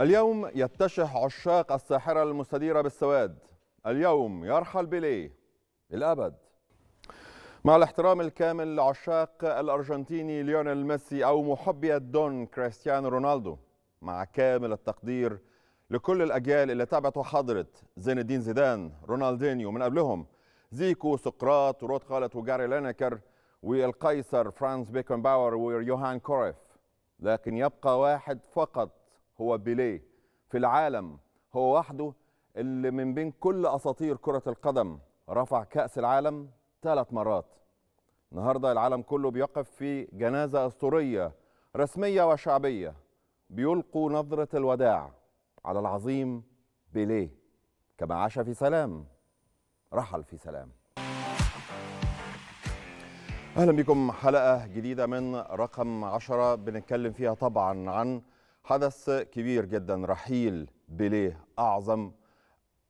اليوم يتشح عشاق الساحرة المستديرة بالسواد. اليوم يرحل بيليه للأبد مع الاحترام الكامل لعشاق الأرجنتيني ليونيل ميسي أو محبي الدون كريستيانو رونالدو مع كامل التقدير لكل الأجيال اللي تابعت وحضرت زين الدين زيدان رونالدينيو من قبلهم زيكو سقراط ورود خوليت وجاري لينيكر والقيصر فرانز بيكنباور ويوهان كرويف. لكن يبقى واحد فقط هو بيليه. في العالم هو وحده اللي من بين كل أساطير كرة القدم رفع كأس العالم ثلاث مرات. النهارده العالم كله بيقف في جنازة أسطورية رسمية وشعبية بيلقوا نظرة الوداع على العظيم بيليه. كما عاش في سلام رحل في سلام. أهلا بكم. حلقة جديدة من رقم عشرة بنتكلم فيها طبعا عن حدث كبير جدا رحيل بيليه أعظم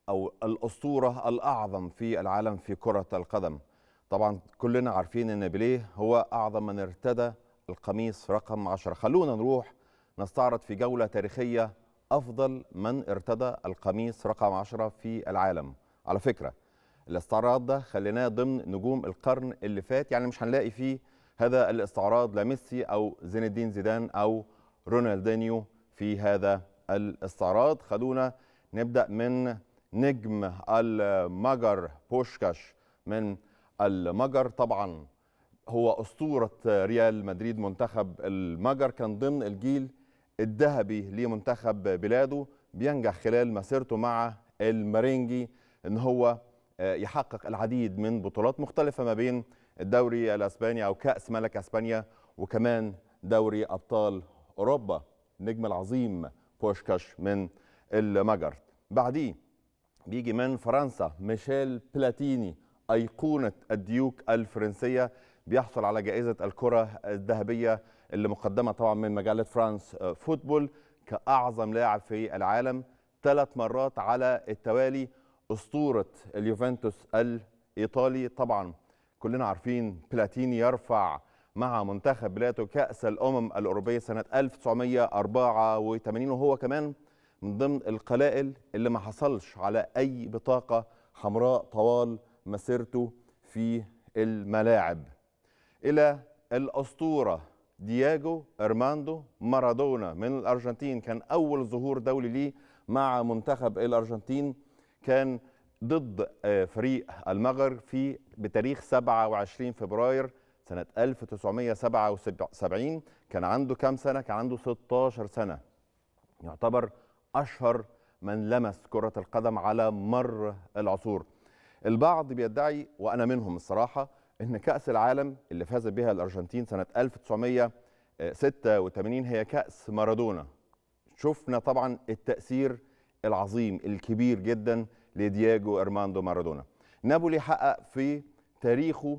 أو الأسطورة الأعظم في العالم في كرة القدم. طبعا كلنا عارفين إن بيليه هو أعظم من ارتدى القميص رقم عشرة. خلونا نروح نستعرض في جولة تاريخية أفضل من ارتدى القميص رقم عشرة في العالم. على فكرة الاستعراض ده خليناه ضمن نجوم القرن اللي فات. يعني مش هنلاقي فيه هذا الاستعراض لا ميسي أو زين الدين زيدان أو رونالدينيو في هذا الاستعراض. خلونا نبدأ من نجم المجر بوشكاش من المجر طبعا. هو أسطورة ريال مدريد منتخب المجر كان ضمن الجيل الذهبي لمنتخب بلاده بينجح خلال مسيرته مع الميرينجي إن هو يحقق العديد من بطولات مختلفة ما بين الدوري الأسباني أو كأس ملك أسبانيا وكمان دوري أبطال أوروبا النجم العظيم بوشكاش من المجر. بعديه بيجي من فرنسا ميشيل بلاتيني أيقونة الديوك الفرنسية. بيحصل على جائزة الكرة الذهبية اللي مقدمة طبعا من مجلة فرانس فوتبول كأعظم لاعب في العالم. ثلاث مرات على التوالي أسطورة اليوفنتوس الإيطالي. طبعا كلنا عارفين بلاتيني يرفع مع منتخب بلاده كأس الأمم الأوروبية سنة 1984 وهو كمان من ضمن القلائل اللي ما حصلش على أي بطاقة حمراء طوال مسيرته في الملاعب. إلى الأسطورة دياجو أرماندو مارادونا من الأرجنتين كان أول ظهور دولي ليه مع منتخب الأرجنتين كان ضد فريق المغرب في بتاريخ 27 فبراير سنة 1977 كان عنده كام سنة؟ كان عنده 16 سنة. يعتبر أشهر من لمس كرة القدم على مر العصور. البعض بيدعي وأنا منهم الصراحة أن كأس العالم اللي فاز بها الأرجنتين سنة 1986 هي كأس مارادونا. شفنا طبعا التأثير العظيم الكبير جدا لدياجو أرماندو مارادونا. نابولي حقق في تاريخه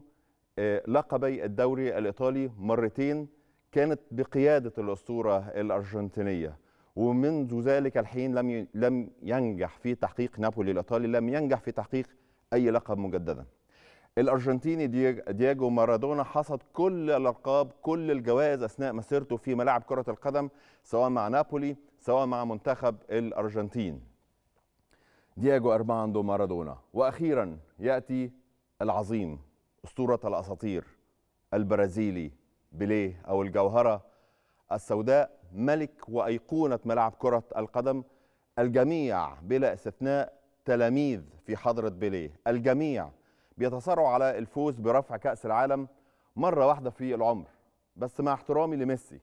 لقبي الدوري الإيطالي مرتين كانت بقيادة الأسطورة الأرجنتينية ومنذ ذلك الحين لم لم ينجح في تحقيق نابولي الإيطالي لم ينجح في تحقيق أي لقب مجددا. الأرجنتيني دياجو مارادونا حصد كل الألقاب كل الجوائز أثناء مسيرته في ملاعب كرة القدم سواء مع نابولي سواء مع منتخب الأرجنتين. دياجو أرماندو مارادونا وأخيرا يأتي العظيم أسطورة الأساطير البرازيلي بيليه أو الجوهرة السوداء ملك وأيقونة ملاعب كرة القدم الجميع بلا استثناء تلاميذ في حضرة بيليه. الجميع بيتصارعوا على الفوز برفع كأس العالم مرة واحدة في العمر. بس مع احترامي لميسي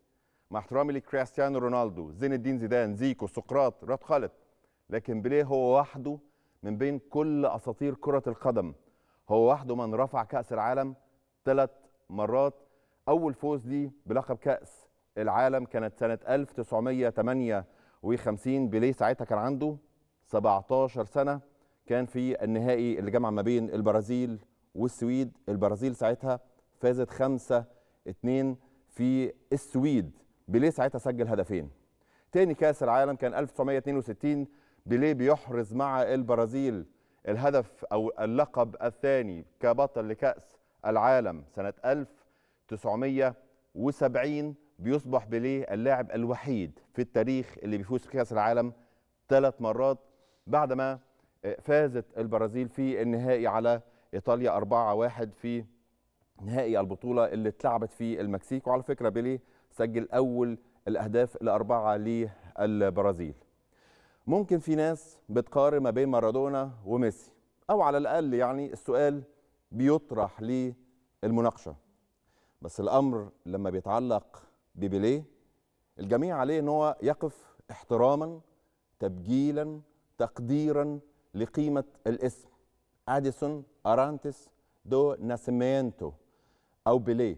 مع احترامي لكريستيانو رونالدو زين الدين زيدان زيكو سقراط رياض خالد لكن بيليه هو وحده من بين كل أساطير كرة القدم. هو وحده من رفع كأس العالم ثلاث مرات. أول فوز ليه بلقب كأس العالم كانت سنة 1958 بيليه ساعتها كان عنده 17 سنة. كان في النهائي اللي جمع ما بين البرازيل والسويد. البرازيل ساعتها فازت 5 2 في السويد. بيليه ساعتها سجل هدفين. تاني كأس العالم كان 1962 بيليه بيحرز مع البرازيل الهدف أو اللقب الثاني كبطل لكأس العالم سنة 1970 بيصبح بيليه اللاعب الوحيد في التاريخ اللي بيفوز كاس العالم ثلاث مرات بعدما فازت البرازيل في النهائي على إيطاليا 4-1 في نهائي البطولة اللي اتلعبت في المكسيك. وعلى فكرة بيليه سجل أول الأهداف الأربعة للبرازيل. ممكن في ناس بتقارن ما بين مارادونا وميسي أو على الأقل يعني السؤال بيطرح للمناقشه بس الأمر لما بيتعلق ببيليه الجميع عليه إن هو يقف احتراما تبجيلا تقديرا لقيمة الاسم. أديسون ارانتس دو ناسيمينتو أو بيليه.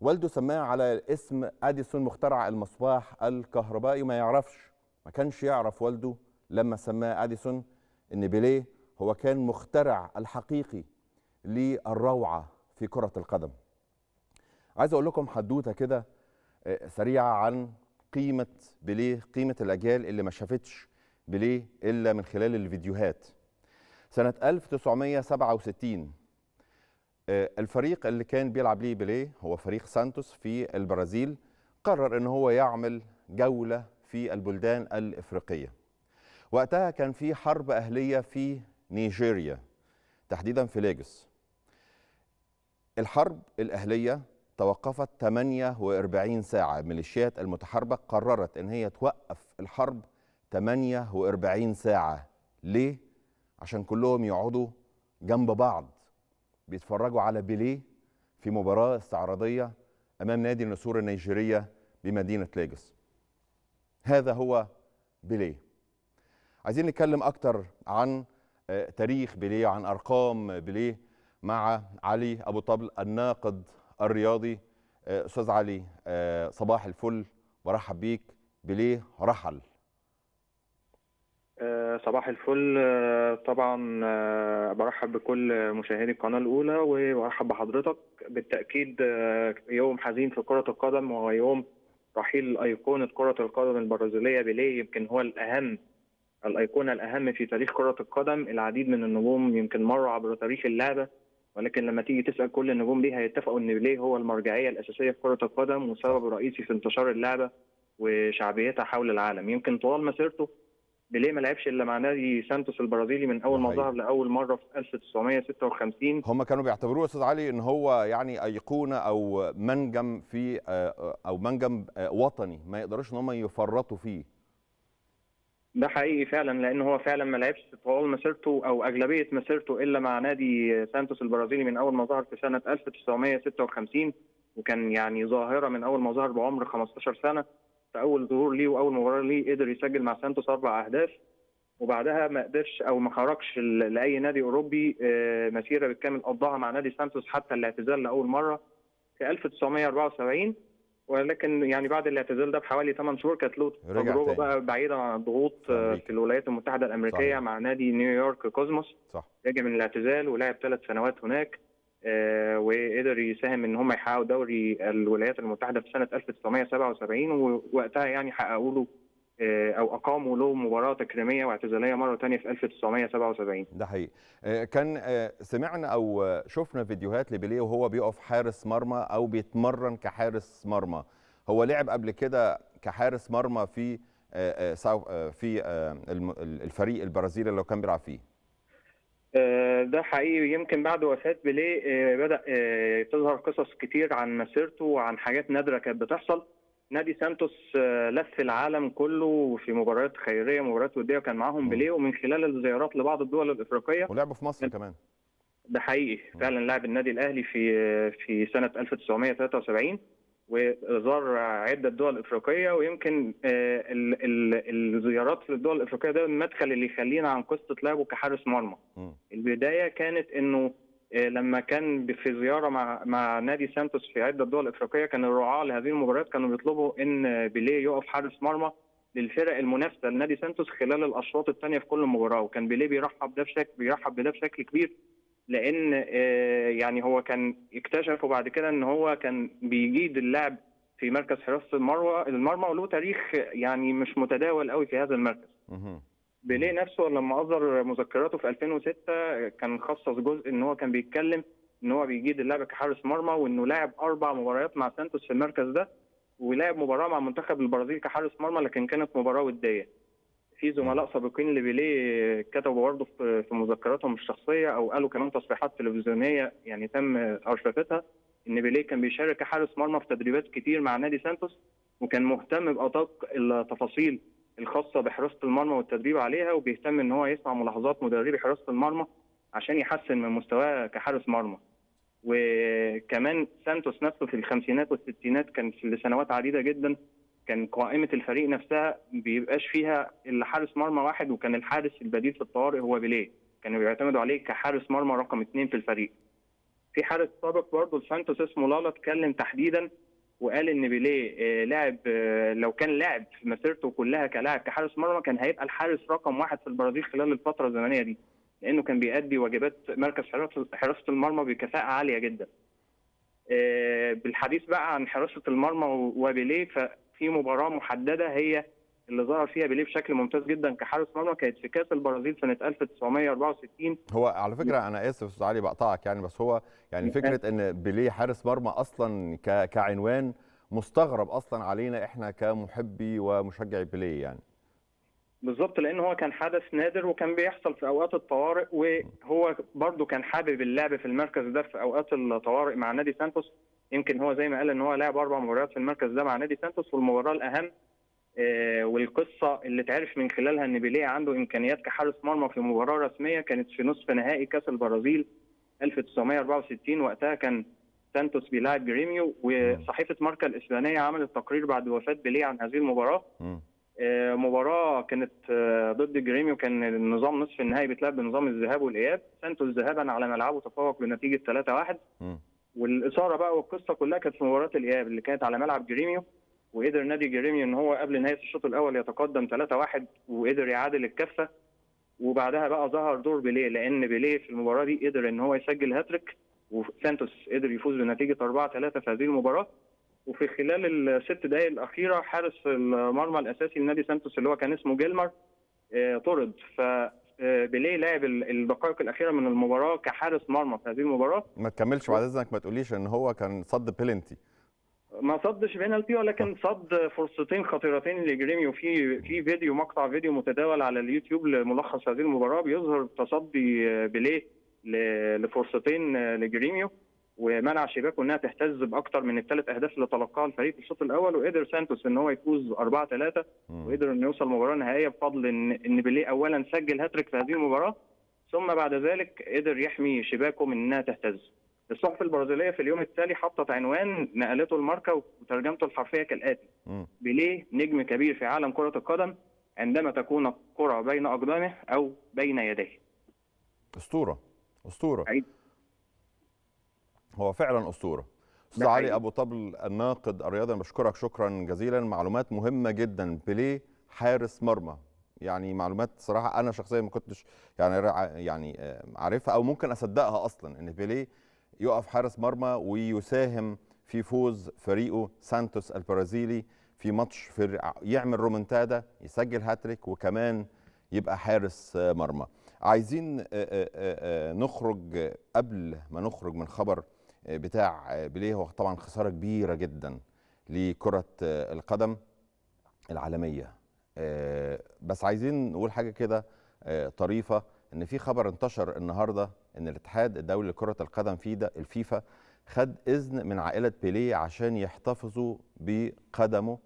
والده سماه على اسم أديسون مخترع المصباح الكهربائي وما يعرفش ما كانش يعرف والده لما سماه أديسون إن بيليه هو كان مخترع الحقيقي للروعة في كرة القدم. عايز أقول لكم حدوتة كده سريعة عن قيمة بيليه قيمة الأجيال اللي ما شافتش بيليه إلا من خلال الفيديوهات. سنة 1967 الفريق اللي كان بيلعب ليه بيليه هو فريق سانتوس في البرازيل قرر إن هو يعمل جولة في البلدان الإفريقية. وقتها كان في حرب أهلية في نيجيريا تحديدا في لاجوس الحرب الأهلية توقفت 48 ساعة. الميليشيات المتحاربة قررت إن هي توقف الحرب 48 ساعة. ليه؟ عشان كلهم يقعدوا جنب بعض بيتفرجوا على بيليه في مباراة استعراضية أمام نادي النسور النيجيرية بمدينة لاجوس هذا هو بيليه. عايزين نتكلم أكتر عن تاريخ بيليه عن أرقام بيليه مع علي أبو طبل الناقد الرياضي. أستاذ علي صباح الفل برحب بيك. بيليه رحل. صباح الفل. طبعا برحب بكل مشاهدي القناة الأولى وبرحب بحضرتك. بالتأكيد يوم حزين في كرة القدم وهو يوم رحيل أيقونة كرة القدم البرازيلية. بيليه يمكن هو الأهم الأيقونة الأهم في تاريخ كرة القدم العديد من النجوم يمكن مروا عبر تاريخ اللعبة ولكن لما تيجي تسأل كل النجوم دي هيتفقوا إن بيليه هو المرجعية الأساسية في كرة القدم وسبب رئيسي في انتشار اللعبة وشعبيتها حول العالم. يمكن طوال مسيرته بيليه ما لعبش إلا مع نادي سانتوس البرازيلي من أول ما ظهر لأول مرة في 1956 هم كانوا بيعتبروه أستاذ علي إن هو يعني أيقونة أو منجم في أو منجم وطني ما يقدروش إن هم يفرطوا فيه. ده حقيقي فعلا لأن هو فعلا ما لعبش طوال مسيرته أو أغلبية مسيرته إلا مع نادي سانتوس البرازيلي من أول ما ظهر في سنة 1956 وكان يعني ظاهرة من أول ما ظهر بعمر 15 سنة. في أول ظهور ليه وأول مباراة ليه قدر يسجل مع سانتوس أربع أهداف. وبعدها ما قدرش أو ما خرجش لأي نادي أوروبي مسيرة بالكامل قضاها مع نادي سانتوس حتى الاعتزال لأول مرة. في 1974 ولكن يعني بعد الاعتزال ده بحوالي 8 شهور كانت له تجربة بقى بعيدا عن الضغوط في الولايات المتحدة الأمريكية صحيح. مع نادي نيويورك كوزموس. صح. رجع من الاعتزال ولعب ثلاث سنوات هناك آه وقدر يساهم إن هم يحققوا دوري الولايات المتحدة في سنة 1977 ووقتها يعني حققوا له آه أو أقاموا له مباراة تكريمية واعتزالية مرة ثانية في 1977 ده حقيقي. آه كان سمعنا أو شفنا فيديوهات لبيليه وهو بيقف حارس مرمى أو بيتمرن كحارس مرمى. هو لعب قبل كده كحارس مرمى في في الفريق البرازيلي اللي كان بيلعب فيه. ده حقيقي. يمكن بعد وفاة بيليه بدأ تظهر قصص كتير عن مسيرته وعن حاجات نادرة كانت بتحصل. نادي سانتوس لف العالم كله في مباريات خيرية مباريات ودية وكان معاهم بيليه ومن خلال الزيارات لبعض الدول الإفريقية. ولعبوا في مصر كمان. ده حقيقي. فعلا لعب النادي الأهلي في في سنة 1973 وزار عدة دول إفريقية ويمكن ال الزيارات في الدول الإفريقية ده المدخل اللي يخلينا عن قصة لعبه كحارس مرمى. البداية كانت إنه لما كان في زيارة مع مع نادي سانتوس في عدة دول إفريقية كان الرعاة لهذه المباريات كانوا بيطلبوا إن بيليه يقف حارس مرمى للفرق المنافسة لنادي سانتوس خلال الأشواط الثانية في كل مباراة وكان بيليه بيرحب ده بشكل بيرحب بده بشكل كبير لأن يعني هو كان اكتشفوا بعد كده إن هو كان بيجيد اللعب في مركز حراسة المروه المرمى وله تاريخ يعني مش متداول قوي في هذا المركز. بيليه نفسه لما اصدر مذكراته في 2006 كان خصص جزء إن هو كان بيتكلم إن هو بيجيد اللعب كحارس مرمى وإنه لعب أربع مباريات مع سانتوس في المركز ده ولعب مباراة مع منتخب البرازيل كحارس مرمى لكن كانت مباراة ودية. في زملاء سابقين لبيليه كتبوا برضه في في مذكراتهم الشخصية أو قالوا كمان تصريحات تلفزيونية يعني تم أرشفتها إن بيليه كان بيشارك كحارس مرمى في تدريبات كتير مع نادي سانتوس وكان مهتم بأدق التفاصيل الخاصة بحراسة المرمى والتدريب عليها وبيهتم إن هو يسمع ملاحظات مدربي حراسة المرمى عشان يحسن من مستواه كحارس مرمى. وكمان سانتوس نفسه في الخمسينات والستينات كان في لسنوات عديدة جدا كان قائمة الفريق نفسها بيبقاش فيها إلا حارس مرمى واحد وكان الحارس البديل في الطوارئ هو بيليه. كانوا بيعتمدوا عليه كحارس مرمى رقم اثنين في الفريق. في حارس سابق برضه لسانتوس اسمه لالا اتكلم تحديدا وقال إن بيليه آه، لاعب آه، لو كان لاعب في مسيرته كلها كلاعب كحارس مرمى كان هيبقى الحارس رقم واحد في البرازيل خلال الفترة الزمنية دي لأنه كان بيأدي واجبات مركز حراسة المرمى بكفاءة عالية جدا. آه، بالحديث بقى عن حراسة المرمى وبيليه ففي مباراة محددة هي اللي ظهر فيها بيليه بشكل ممتاز جدا كحارس مرمى كانت في كأس البرازيل سنة 1964 هو على فكرة أنا آسف أستاذ علي بقطعك يعني بس هو يعني فكرة إن بيليه حارس مرمى أصلا كعنوان مستغرب أصلا علينا إحنا كمحبي ومشجعي بيليه يعني. بالظبط لأن هو كان حدث نادر وكان بيحصل في أوقات الطوارئ وهو برضه كان حابب اللعب في المركز ده في أوقات الطوارئ مع نادي سانتوس. يمكن هو زي ما قال إن هو لعب أربع مباريات في المركز ده مع نادي سانتوس والمباراة الأهم والقصة اللي اتعرف من خلالها إن بيليه عنده إمكانيات كحارس مرمى في مباراة رسمية كانت في نصف نهائي كأس البرازيل 1964 وقتها كان سانتوس بيلاعب جريميو وصحيفة ماركا الإسبانية عملت تقرير بعد وفاة بيليه عن هذه المباراة. آه، مباراة كانت آه، ضد جريميو كان النظام نصف النهائي بيتلعب بنظام الذهاب والإياب. سانتوس ذهابا على ملعبه تفوق بنتيجة 3-1 مم. والإثارة بقى والقصة كلها كانت في مباراة الإياب اللي كانت على ملعب جريميو وقدر نادي جريميو إن هو قبل نهاية الشوط الأول يتقدم 3-1 وقدر يعادل الكفة وبعدها بقى ظهر دور بيليه لأن بيليه في المباراة دي قدر إن هو يسجل هاتريك وسانتوس قدر يفوز بنتيجة 4-3 في هذه المباراة. وفي خلال الست دقائق الأخيرة حارس المرمى الأساسي لنادي سانتوس اللي هو كان اسمه جيلمر آه، طرد. ف آه، بيليه لعب ال- الدقائق الأخيرة من المباراة كحارس مرمى في هذه المباراة. ما تكملش بعد إذنك ما تقوليش إن هو كان صد بيلنتي. ما صدش بينالتي ولكن صد فرصتين خطيرتين لجريميو في في فيديو مقطع فيديو متداول على اليوتيوب لملخص هذه المباراة بيظهر تصدي بيليه لفرصتين لجريميو ومنع شباكه إنها تهتز باكثر من الثلاث أهداف اللي تلقاها الفريق في الشوط الأول. وقدر سانتوس إن هو يفوز 4 3 امم. وقدر إنه يوصل مباراة نهائية بفضل ان إن بيليه اولا سجل هاتريك في هذه المباراة. ثم بعد ذلك قدر يحمي شباكه من إنها تهتز. الصحف البرازيلية في اليوم التالي حطت عنوان نقلته الماركة وترجمته الحرفية كالآتي. بيليه نجم كبير في عالم كرة القدم عندما تكون الكره بين أقدامه أو بين يديه. أسطورة أسطورة حقيقي. هو فعلا أسطورة أستاذ علي. أبو طبل الناقد الرياضي بشكرك شكرا جزيلا معلومات مهمة جدا بيليه حارس مرمى يعني معلومات صراحة أنا شخصيا ما كنتش يعني يعني آه، عارفها أو ممكن أصدقها أصلا إن بيليه يقف حارس مرمى ويساهم في فوز فريقه سانتوس البرازيلي في ماتش في يعمل رومنتادا يسجل هاتريك وكمان يبقى حارس مرمى. عايزين آه، آه، آه، نخرج قبل ما نخرج من خبر بتاع بيليه. هو طبعا خسارة كبيرة جدا لكرة القدم العالمية. بس عايزين نقول حاجة كده طريفة إن في خبر انتشر النهارده إن الاتحاد الدولي لكرة القدم في ده الفيفا خد إذن من عائلة بيليه عشان يحتفظوا بقدمه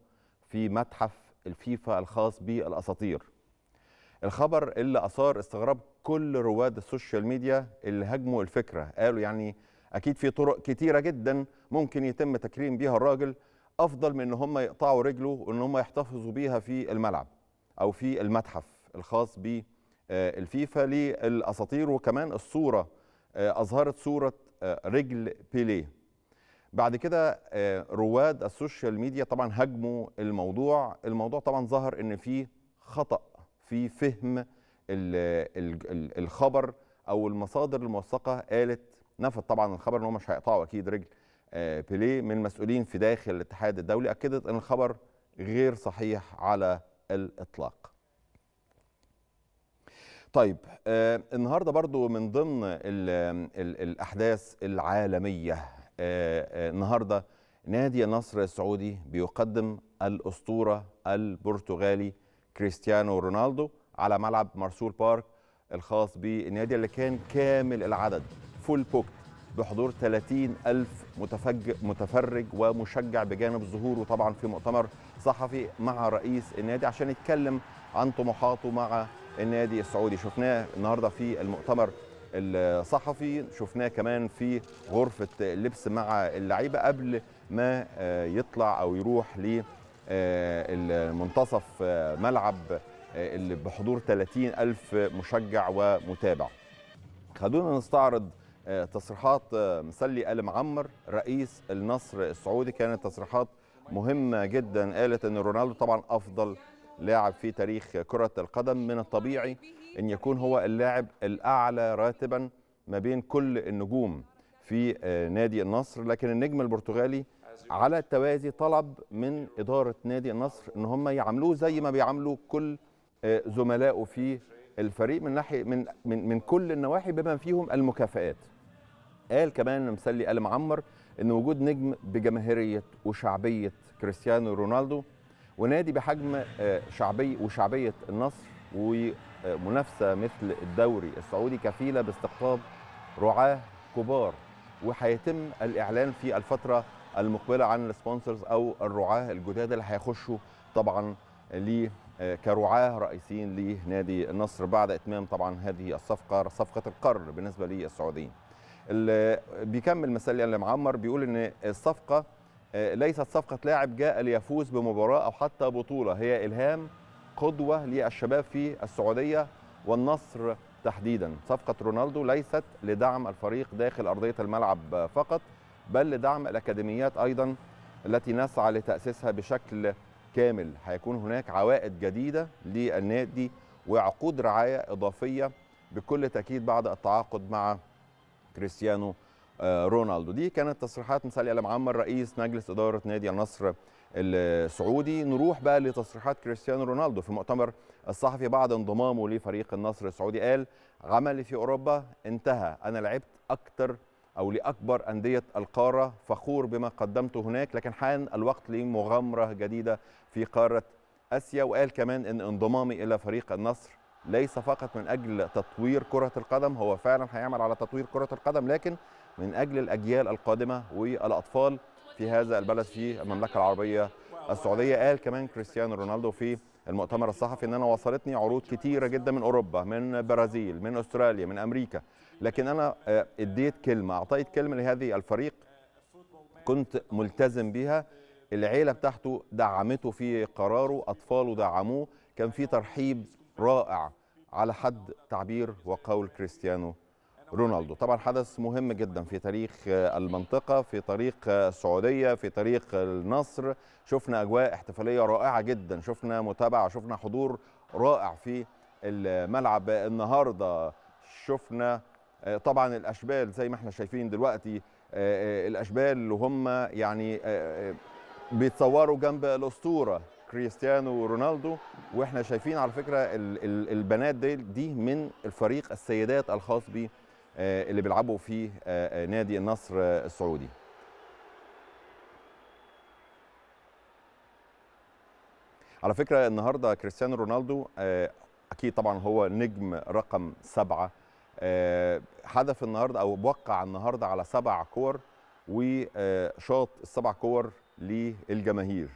في متحف الفيفا الخاص بالأساطير. الخبر اللي أثار استغراب كل رواد السوشيال ميديا اللي هاجموا الفكرة. قالوا يعني أكيد في طرق كتيرة جدا ممكن يتم تكريم بيها الراجل. أفضل من إن هم يقطعوا رجله وإن هم يحتفظوا بيها في الملعب أو في المتحف الخاص بالفيفا للأساطير وكمان الصورة آه، أظهرت صورة آه، رجل بيليه. بعد كده آه، رواد السوشيال ميديا طبعا هاجموا الموضوع. الموضوع طبعا ظهر إن في خطأ في فهم ال ال ال الخبر أو المصادر الموثقة قالت نفت طبعا الخبر إن هم مش هيقطعوا أكيد رجل آه، بيليه من مسؤولين في داخل الاتحاد الدولي أكدت إن الخبر غير صحيح على الإطلاق. طيب آه النهارده برضو من ضمن ال ال الأحداث العالمية آه آه النهارده نادي النصر السعودي بيقدم الأسطورة البرتغالي كريستيانو رونالدو على ملعب مارسول بارك الخاص بالنادي اللي كان كامل العدد fully booked بحضور 30 ألف متفرج ومشجع بجانب ظهوره طبعا في مؤتمر صحفي مع رئيس النادي عشان يتكلم عن طموحاته مع النادي السعودي. شفناه النهارده في المؤتمر الصحفي شفناه كمان في غرفة اللبس مع اللعيبة قبل ما يطلع أو يروح لمنتصف ملعب اللي بحضور 30 ألف مشجع ومتابع. خلونا نستعرض تصريحات مسلي آل معمر رئيس النصر السعودي. كانت تصريحات مهمة جدا. قالت أن رونالدو طبعا أفضل لاعب في تاريخ كرة القدم من الطبيعي أن يكون هو اللاعب الأعلى راتبا ما بين كل النجوم في نادي النصر لكن النجم البرتغالي على التوازي طلب من إدارة نادي النصر أن هم يعاملوه زي ما بيعاملوا كل زملائه في الفريق من ناحية من من من كل النواحي بما فيهم المكافآت. قال كمان مسلي آل معمر إن وجود نجم بجماهيرية وشعبية كريستيانو رونالدو ونادي بحجم شعبي وشعبية النصر ومنافسة مثل الدوري السعودي كفيلة باستقطاب رعاة كبار وهيتم الإعلان في الفترة المقبلة عن ال sponsors أو الرعاة الجداد اللي هيخشوا طبعا ل كرعاة رئيسيين لنادي النصر بعد إتمام طبعا هذه الصفقة صفقة القرن بالنسبة للسعوديين. بيكمل مسلي اللي معمر بيقول إن الصفقة ليست صفقة لاعب جاء ليفوز بمباراة أو حتى بطولة. هي إلهام قدوة للشباب في السعودية والنصر تحديدا. صفقة رونالدو ليست لدعم الفريق داخل أرضية الملعب فقط بل لدعم الأكاديميات أيضا التي نسعى لتأسيسها بشكل كامل. هيكون هناك عوائد جديدة للنادي وعقود رعاية إضافية بكل تأكيد بعد التعاقد مع كريستيانو رونالدو. دي كانت تصريحات مسالي آل معمر رئيس مجلس إدارة نادي النصر السعودي. نروح بقى لتصريحات كريستيانو رونالدو في المؤتمر الصحفي بعد انضمامه لفريق النصر السعودي. قال عملي في أوروبا انتهى. أنا لعبت أكتر أو لأكبر أندية القارة فخور بما قدمته هناك. لكن حان الوقت لمغامرة جديدة في قارة آسيا. وقال كمان أن انضمامي إلى فريق النصر ليس فقط من أجل تطوير كرة القدم هو فعلا هيعمل على تطوير كرة القدم لكن من أجل الأجيال القادمة والأطفال في هذا البلد في المملكة العربية السعودية. قال كمان كريستيانو رونالدو في المؤتمر الصحفي ان أنا وصلتني عروض كتيرة جدا من أوروبا من برازيل من أستراليا من أمريكا. لكن أنا اديت كلمة أعطيت كلمة لهذه الفريق كنت ملتزم بها. العيلة بتاعته دعمته في قراره أطفاله دعموه. كان في ترحيب رائع على حد تعبير وقول كريستيانو رونالدو. طبعا حدث مهم جدا في تاريخ المنطقة في تاريخ السعودية في تاريخ النصر. شفنا أجواء احتفالية رائعة جدا. شفنا متابعة شفنا حضور رائع في الملعب النهاردة. شفنا طبعا الأشبال زي ما إحنا شايفين دلوقتي الأشبال اللي هم يعني بيتصوروا جنب الأسطورة كريستيانو رونالدو. وإحنا شايفين على فكرة ال ال البنات دي دي من الفريق السيدات الخاص بيه اللي بيلعبوا في نادي النصر السعودي. على فكرة النهارده كريستيانو رونالدو أكيد طبعا هو نجم رقم سبعة. هدف النهارده أو وقع النهارده على سبع كور وشاط السبع كور للجماهير.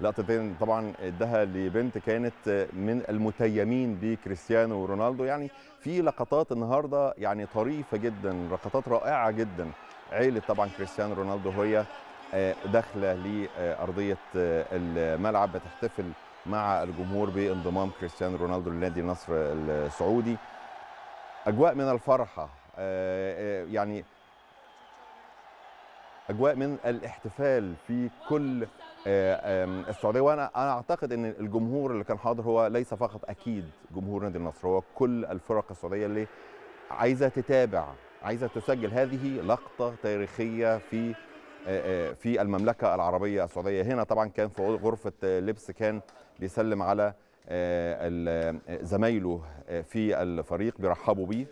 لقطتين طبعا ادها لبنت كانت من المتيمين بكريستيانو رونالدو. يعني في لقطات النهارده يعني طريفة جدا لقطات رائعة جدا. عيلة طبعا كريستيانو رونالدو وهي داخلة لأرضية الملعب بتحتفل مع الجمهور بانضمام كريستيانو رونالدو لنادي النصر السعودي. أجواء من الفرحة يعني أجواء من الاحتفال في كل السعودية وأنا أنا أعتقد إن الجمهور اللي كان حاضر هو ليس فقط أكيد جمهور نادي النصر هو كل الفرق السعودية اللي عايزة تتابع عايزة تسجل هذه لقطة تاريخية في في المملكة العربية السعودية. هنا طبعا كان في غرفة لبس كان بيسلم على زمايله في الفريق بيرحبوا بيه.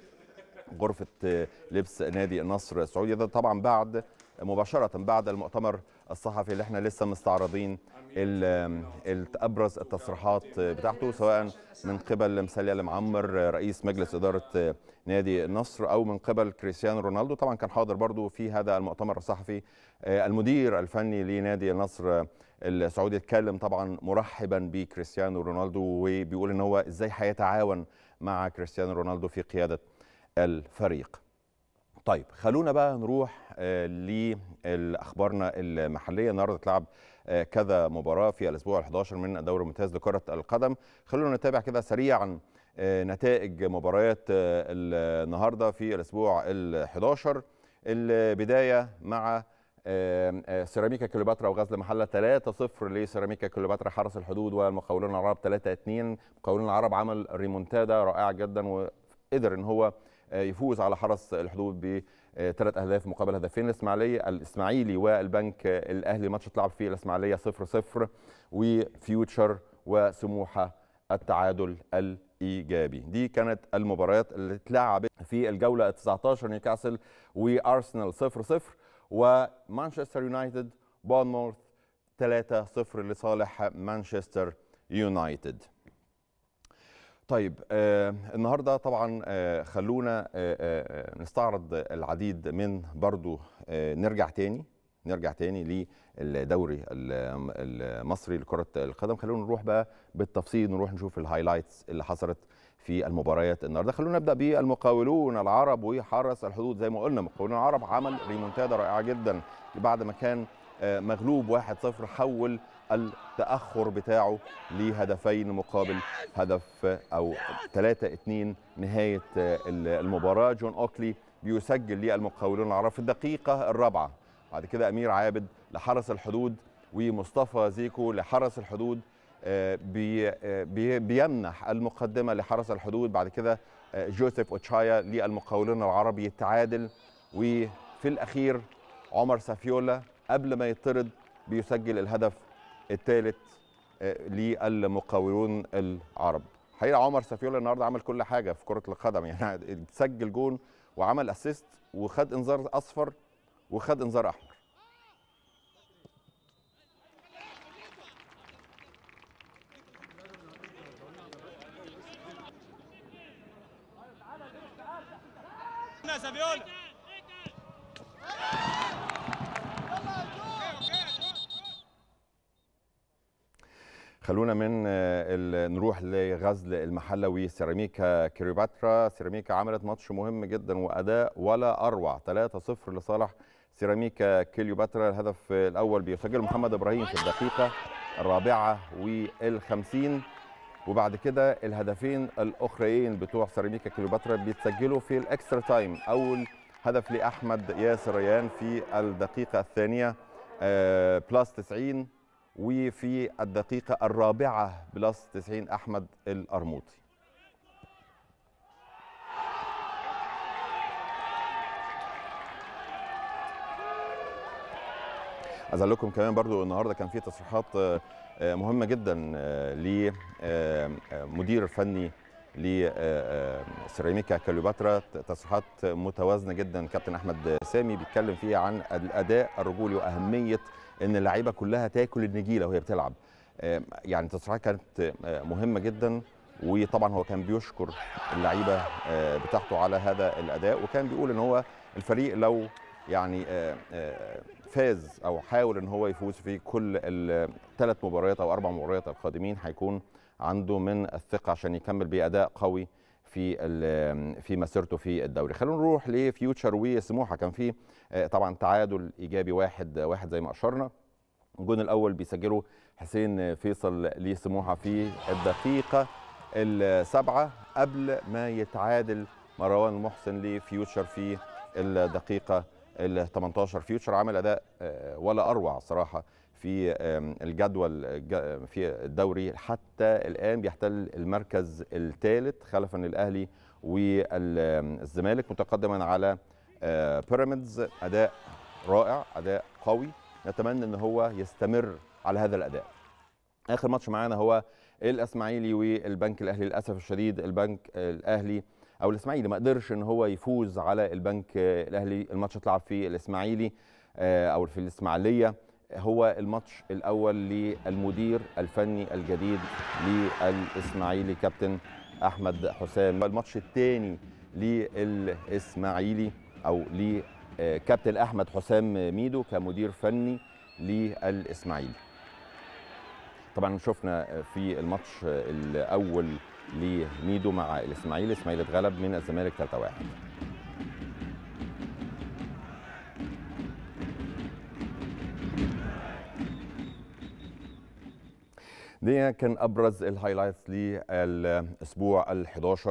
غرفة لبس نادي النصر السعودي. ده طبعا بعد مباشرة بعد المؤتمر الصحفي اللي إحنا لسه مستعرضين أبرز التصريحات بتاعته سواء من قبل مسلي المعمر رئيس مجلس إدارة نادي النصر أو من قبل كريستيانو رونالدو. طبعا كان حاضر برضو في هذا المؤتمر الصحفي المدير الفني لنادي النصر السعودي اتكلم طبعا مرحبا بكريستيانو رونالدو وبيقول إن هو إزاي هيتعاون مع كريستيانو رونالدو في قيادة الفريق. طيب خلونا بقى نروح لأخبارنا المحلية. النهارده اتلعب كذا مباراة في الأسبوع ال11 من الدوري الممتاز لكرة القدم. خلونا نتابع كده سريعا نتائج مباريات النهارده في الأسبوع ال11 البداية مع سيراميكا كليوباترا وغزل محلة 3-0 لسيراميكا كليوباترا. حرس الحدود والمقاولون العرب 3-2 المقاولون العرب عمل ريمونتادا رائعة جدا وقدر إن هو يفوز على حرس الحدود بثلاث أهداف مقابل هدفين الإسماعيلي الإسماعيلي والبنك الأهلي. ماتش اتلعب فيه الإسماعيلية 0-0 وفيوتشر وسموحة التعادل الإيجابي. دي كانت المباريات اللي اتلعبت في الجولة 19 نيوكاسل وأرسنال 0-0 ومانشستر يونايتد بورنموث 3-0 لصالح مانشستر يونايتد. طيب آه النهارده طبعا آه خلونا آه آه نستعرض العديد من برضو آه نرجع تاني نرجع تاني للدوري المصري لكرة القدم. خلونا نروح بقى بالتفصيل نروح نشوف الهايلايتس اللي حصلت في المباريات النهارده. خلونا نبدأ بالمقاولون العرب وحرس الحدود. زي ما قلنا المقاولون العرب عمل ريمونتادا رائعة جدا بعد ما كان مغلوب 1-0 حول التأخر بتاعه لهدفين مقابل هدف أو 3-2 نهاية المباراة. جون أوكلي بيسجل للمقاولون العرب في الدقيقة الرابعة. بعد كده أمير عابد لحرس الحدود ومصطفى زيكو لحرس الحدود بي بي بيمنح المقدمة لحرس الحدود. بعد كده جوزيف أوتشايا للمقاولون العرب يتعادل. وفي الأخير عمر سافيولا قبل ما يطرد بيسجل الهدف الثالث للمقاولون العرب. حقيقة عمر سافيولا النهارده عمل كل حاجة في كرة القدم. يعني سجل جون وعمل اسيست وخد انذار أصفر وخد انذار أحمر. خلونا من نروح لغزل المحله وسيراميكا كليوباترا. سيراميكا عملت ماتش مهم جدا وأداء ولا أروع. 3-0 لصالح سيراميكا كليوباترا. الهدف الأول بيسجله محمد إبراهيم في الدقيقة الرابعة والخمسين. وبعد كده الهدفين الاخرين بتوع سيراميكا كليوباترا بيتسجلوا في ال extra time. أول هدف لأحمد ياسر ريان في الدقيقة الثانية plus 90 وفي الدقيقة الرابعة plus 90 أحمد الأرموطي. عايز لكم كمان برضو النهارده كان في تصريحات مهمة جدا لمدير فني لسيراميكا كليوباترا. تصريحات متوازنة جدا كابتن أحمد سامي بيتكلم فيها عن الأداء الرجولي وأهمية إن اللعيبة كلها تاكل النجيلة وهي بتلعب. يعني تصريحات كانت مهمة جدا وطبعا هو كان بيشكر اللعيبة بتاعته على هذا الأداء. وكان بيقول إن هو الفريق لو يعني فاز أو حاول إن هو يفوز في كل الثلاث مباريات أو أربع مباريات القادمين هيكون عنده من الثقة عشان يكمل بأداء قوي في في مسيرته في الدوري. خلونا نروح لفيوتشر وسموحه كان في طبعا تعادل إيجابي واحد واحد زي ما أشرنا. الجون الأول بيسجله حسين فيصل لسموحه في الدقيقة السابعة قبل ما يتعادل مروان محسن لفيوتشر في الدقيقة ال 18 فيوتشر عمل أداء ولا أروع صراحة في الجدول في الدوري حتى الآن بيحتل المركز الثالث خلفا للأهلي والزمالك متقدما على بيراميدز. أداء رائع أداء قوي. نتمنى إن هو يستمر على هذا الأداء. آخر ماتش معانا هو الإسماعيلي والبنك الأهلي للأسف الشديد البنك الأهلي أو الإسماعيلي ما قدرش إن هو يفوز على البنك الأهلي. الماتش اتلعب في الإسماعيلي أو في الإسماعيلية. هو الماتش الأول للمدير الفني الجديد للإسماعيلي كابتن أحمد حسام. الماتش الثاني للإسماعيلي أو لكابتن أحمد حسام ميدو كمدير فني للإسماعيلي. طبعا شفنا في الماتش الأول لميدو مع الإسماعيلي الاسماعيلي اتغلب من الزمالك 3-1 دي كان أبرز ال highlights للأسبوع ال11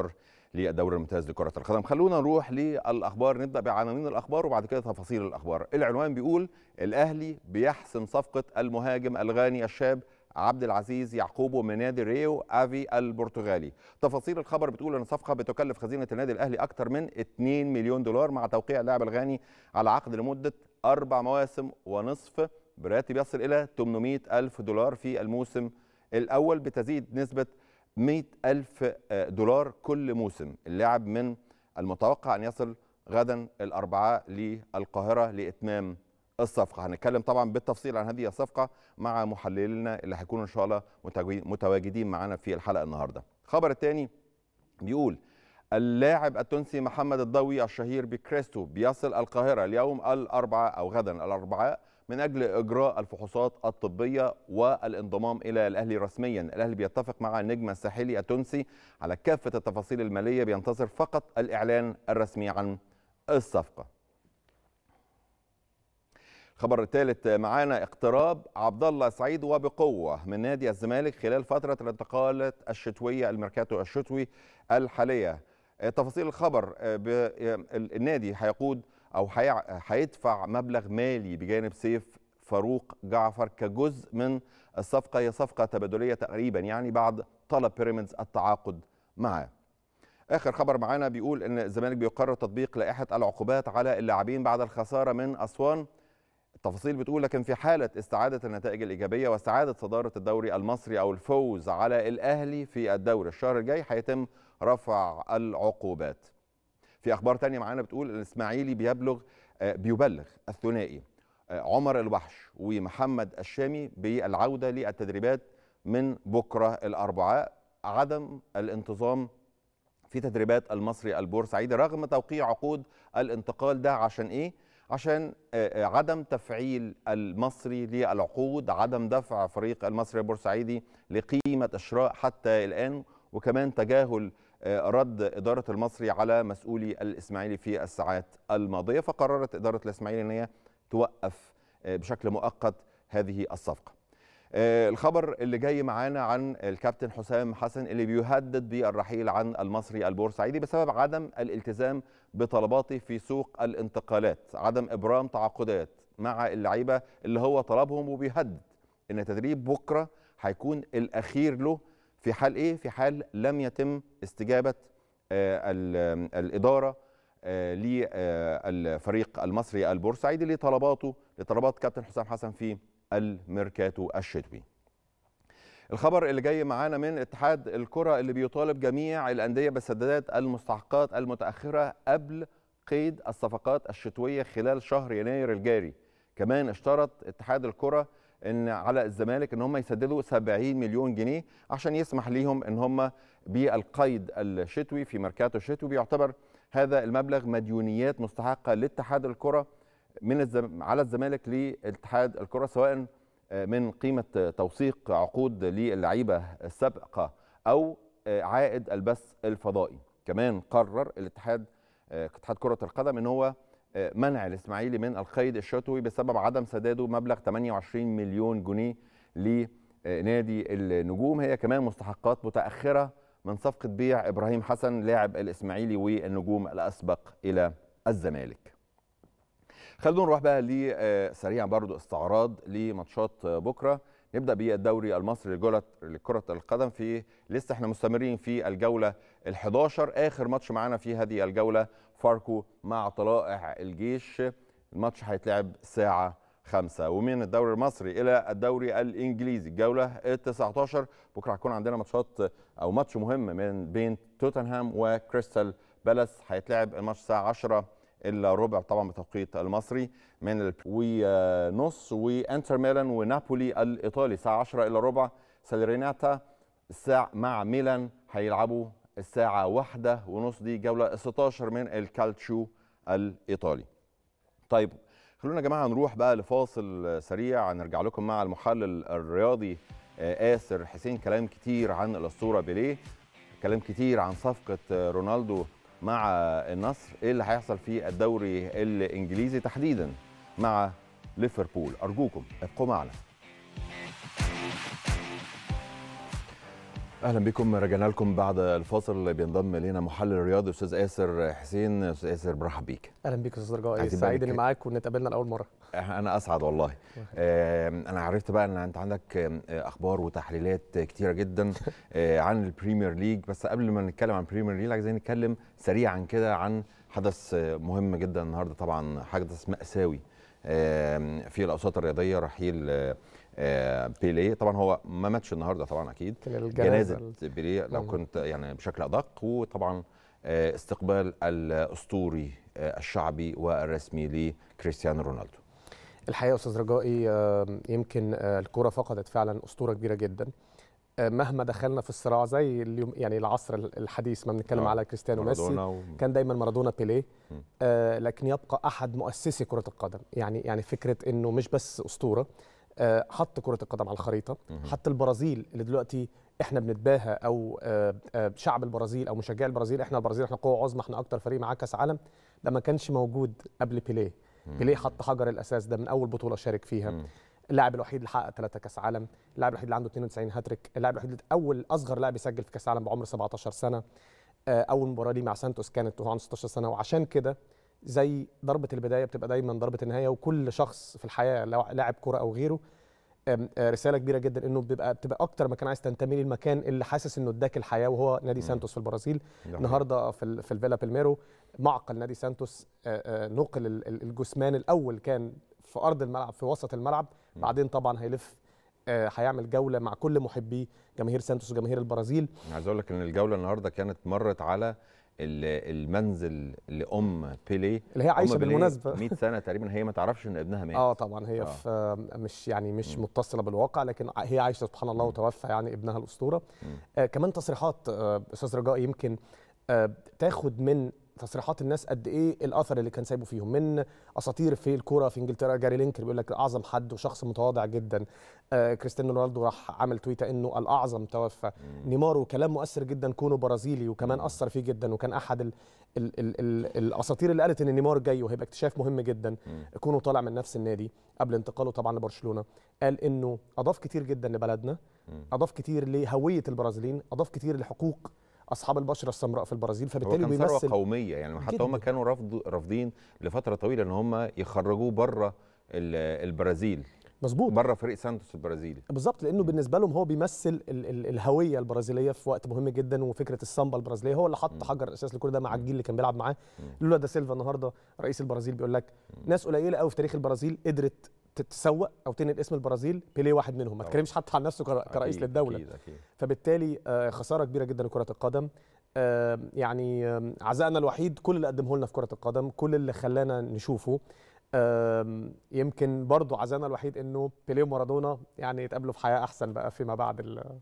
للدوري الممتاز لكرة القدم. خلونا نروح للأخبار نبدأ بعناوين الأخبار وبعد كده تفاصيل الأخبار. العنوان بيقول الأهلي بيحسم صفقة المهاجم الغاني الشاب عبد العزيز يعقوب من نادي ريو أفي البرتغالي. تفاصيل الخبر بتقول إن الصفقه بتكلف خزينة النادي الأهلي أكثر من 2 مليون دولار مع توقيع اللاعب الغاني على عقد لمدة أربع مواسم ونصف براتب يصل إلى 800 ألف دولار في الموسم الأول بتزيد نسبة 100 ألف دولار كل موسم. اللاعب من المتوقع أن يصل غدا الأربعاء للقاهرة لإتمام الصفقة. هنتكلم طبعا بالتفصيل عن هذه الصفقة مع محللنا اللي هيكونوا إن شاء الله متواجدين معنا في الحلقة النهاردة. الخبر الثاني بيقول اللاعب التونسي محمد الضوي الشهير بكريستو بيصل القاهرة اليوم الأربعاء أو غدا الأربعاء من أجل إجراء الفحوصات الطبية والانضمام إلى الأهلي رسميا، الأهلي بيتفق مع النجم الساحلي التونسي على كافة التفاصيل المالية بينتظر فقط الإعلان الرسمي عن الصفقة. الخبر الثالث معانا اقتراب عبد الله سعيد وبقوة من نادي الزمالك خلال فترة الانتقالات الشتوية الميركاتو الشتوي الحالية. تفاصيل الخبر النادي هيقود أو هيدفع مبلغ مالي بجانب سيف فاروق جعفر كجزء من الصفقة هي صفقة تبادلية تقريبا يعني بعد طلب بيراميدز التعاقد معاه. آخر خبر معانا بيقول إن الزمالك بيقرر تطبيق لائحة العقوبات على اللاعبين بعد الخسارة من أسوان. التفاصيل بتقول لكن في حالة استعادة النتائج الإيجابية واستعادة صدارة الدوري المصري أو الفوز على الأهلي في الدوري الشهر الجاي هيتم رفع العقوبات. في أخبار تانية معانا بتقول الاسماعيلي بيبلغ بيبلغ الثنائي عمر الوحش ومحمد الشامي بالعودة للتدريبات من بكرة الأربعاء عدم الانتظام في تدريبات المصري البورسعيدي رغم توقيع عقود الانتقال ده عشان إيه؟ عشان عدم تفعيل المصري للعقود عدم دفع فريق المصري البورسعيدي لقيمة الشراء حتى الآن وكمان تجاهل رد إدارة المصري على مسؤولي الإسماعيلي في الساعات الماضية فقررت إدارة الإسماعيلي أن هي توقف بشكل مؤقت هذه الصفقة. الخبر اللي جاي معانا عن الكابتن حسام حسن اللي بيهدد بالرحيل عن المصري البورسعيدي بسبب عدم الالتزام بطلباته في سوق الانتقالات عدم إبرام تعاقدات مع اللعيبة اللي هو طلبهم وبيهدد إن تدريب بكرة هيكون الأخير له في حال إيه؟ في حال لم يتم استجابة الإدارة للفريق المصري البورسعيدي لطلباته لطلبات كابتن حسام حسن في الميركاتو الشتوي. الخبر اللي جاي معانا من اتحاد الكرة اللي بيطالب جميع الأندية بسداد المستحقات المتأخرة قبل قيد الصفقات الشتوية خلال شهر يناير الجاري. كمان اشترط اتحاد الكرة إن على الزمالك إن هم يسددوا 70 مليون جنيه عشان يسمح ليهم إن هم بالقيد الشتوي في ميركاتو الشتوي. بيعتبر هذا المبلغ مديونيات مستحقة لاتحاد الكرة من الزم... على الزمالك لاتحاد الكرة سواء من قيمة توثيق عقود للعيبة السابقة أو عائد البث الفضائي. كمان قرر الاتحاد اتحاد كرة القدم إن هو منع الإسماعيلي من القيد الشتوي بسبب عدم سداده مبلغ 28 مليون جنيه لنادي النجوم هي كمان مستحقات متأخرة من صفقة بيع إبراهيم حسن لاعب الإسماعيلي والنجوم الأسبق إلى الزمالك. خلونا نروح بقى سريعا برضو استعراض لماتشات بكرة نبدا بالدوري المصري لكره القدم في لسه إحنا مستمرين في الجولة ال11 آخر ماتش معانا في هذه الجولة فاركو مع طلائع الجيش. الماتش هيتلعب الساعة 5 ومن الدوري المصري إلى الدوري الإنجليزي الجوله ال 19 بكرة هيكون عندنا ماتشات أو ماتش مهم من بين توتنهام وكريستال بالاس. هيتلعب الماتش الساعة 10 إلا ربع طبعا بتوقيت المصري من. ونص وإنتر ميلان ونابولي الإيطالي. الساعة 10 الا ربع ساليريناتا الساعة مع ميلان هيلعبوا الساعة واحدة ونص. دي جولة 16 من الكالتشو الإيطالي. طيب خلونا يا جماعة نروح بقى لفاصل سريع. نرجع لكم مع المحلل الرياضي آسر حسين. كلام كتير عن الأسطورة بيليه كلام كتير عن صفقة رونالدو. مع النصر إيه اللي هيحصل في الدوري الإنجليزي تحديدا مع ليفربول. أرجوكم ابقوا معنا. أهلا بكم. رجعنا لكم بعد الفاصل بينضم إلينا محلل رياضي أستاذ اسر حسين. أستاذ اسر برحب بيك. أهلا بيك أستاذ رجاء. سعيد إني معاك ونتقابلنا لأول مرة. أنا أسعد والله. أنا عرفت بقى إن أنت عندك أخبار وتحليلات كتيرة جدا آه، عن ال Premier League. بس قبل ما نتكلم عن ال Premier League عايزين نتكلم سريعا كده عن حدث آه، مهم جدا النهارده. طبعا حدث مأساوي آه، في الأوساط الرياضية رحيل آه، بيليه. طبعا هو ما ماتش النهارده طبعا أكيد. جنازة بيليه لو. كنت يعني بشكل أدق. وطبعا استقبال الأسطوري الشعبي والرسمي لكريستيانو رونالدو. الحقيقة أستاذ رجائي يمكن آه، الكرة فقدت فعلا أسطورة كبيرة جدا. آه، مهما دخلنا في الصراع زي اليوم يعني العصر الحديث ما بنتكلم آه، على كريستيانو ميسي و... كان دايما مارادونا بيليه. آه لكن يبقى أحد مؤسسي كرة القدم. يعني يعني فكرة إنه مش بس أسطورة آه حط كرة القدم على الخريطة. حتى البرازيل اللي دلوقتي إحنا بنتباهى أو آه آه شعب البرازيل أو مشجعي البرازيل إحنا البرازيل إحنا قوة عظمى إحنا أكتر فريق معاه كأس عالم. ده ما كانش موجود قبل بيليه. بيليه حط حجر الأساس ده من أول بطولة شارك فيها. اللاعب الوحيد اللي حقق ثلاثة كأس عالم. اللاعب الوحيد اللي عنده 92 هاتريك. اللاعب الوحيد أول أصغر لاعب يسجل في كأس عالم بعمر 17 سنة. آه، أول مباراة ليه مع سانتوس كانت وهو عنده 16 سنة. وعشان كده زي ضربة البداية بتبقى دايما ضربة النهاية وكل شخص في الحياة لاعب كره أو غيره رسالة كبيرة جدا إنه بيبقى بتبقى أكتر مكان عايز تنتمي للمكان اللي حاسس إنه اداك الحياة وهو نادي. سانتوس في البرازيل. النهارده في في الفيلا بالميرو معقل نادي سانتوس آه، آه، نقل ال- ال- الجثمان الأول كان في أرض الملعب في وسط الملعب. بعدين طبعا هيلف آه، هيعمل جولة مع كل محبي جماهير سانتوس وجماهير البرازيل عايز أقول لك إن الجولة النهارده كانت مرت على المنزل لأم بيليه اللي هي عايشة بالمناسبة 100 سنة تقريبا هي ما تعرفش إن ابنها مات آه طبعا هي آه. في آه، مش يعني مش مم. متصلة بالواقع لكن هي عايشة سبحان الله. وتوفى يعني ابنها الأسطورة. آه كمان تصريحات آه أستاذ رجاء يمكن آه تاخد من تصريحات الناس قد إيه الأثر اللي كان سايبه فيهم من أساطير في الكورة في إنجلترا جاري لينيكر بيقول لك أعظم حد وشخص متواضع جدا آه كريستيانو رونالدو راح عمل تويتة إنه الأعظم توفى. نيمار كلام مؤثر جدا كونه برازيلي وكمان. أثر فيه جدا وكان أحد ال ال ال ال الأساطير اللي قالت إن نيمار جاي وهيبقى اكتشاف مهم جدا. كونه طالع من نفس النادي قبل انتقاله طبعا لبرشلونة قال إنه أضاف كتير جدا لبلدنا. أضاف كتير لهوية البرازيليين أضاف كتير لحقوق أصحاب البشرة السمراء في البرازيل هو فبالتالي ثروة بيمثل قومية يعني حتى هم. كانوا رافض رافضين لفترة طويلة إن هم يخرجوه بره ال- البرازيل مظبوط. بره فريق سانتوس البرازيلي. بالظبط لأنه بالنسبة لهم هو بيمثل ال ال الهوية البرازيلية في وقت مهم جدا وفكرة السامبا البرازيلية هو اللي حط. حجر الأساس لكل ده مع الجيل اللي كان بيلعب معاه. لولا دا سيلفا النهارده رئيس البرازيل بيقول لك ناس قليلة قوي في تاريخ البرازيل قدرت تتسوق أو تنقل اسم البرازيل بيليه واحد منهم. ما. تكلمش حتى عن نفسه كر- كرئيس أكيد، للدولة. أكيد أكيد. فبالتالي آه، خسارة كبيرة جدا لكرة القدم. آه، يعني عزائنا الوحيد كل اللي قدمه لنا في كرة القدم كل اللي خلانا نشوفه. يمكن برضو عزائنا الوحيد إنه بيليه ومارادونا يعني يتقابلوا في حياة أحسن بقى فيما بعد ال-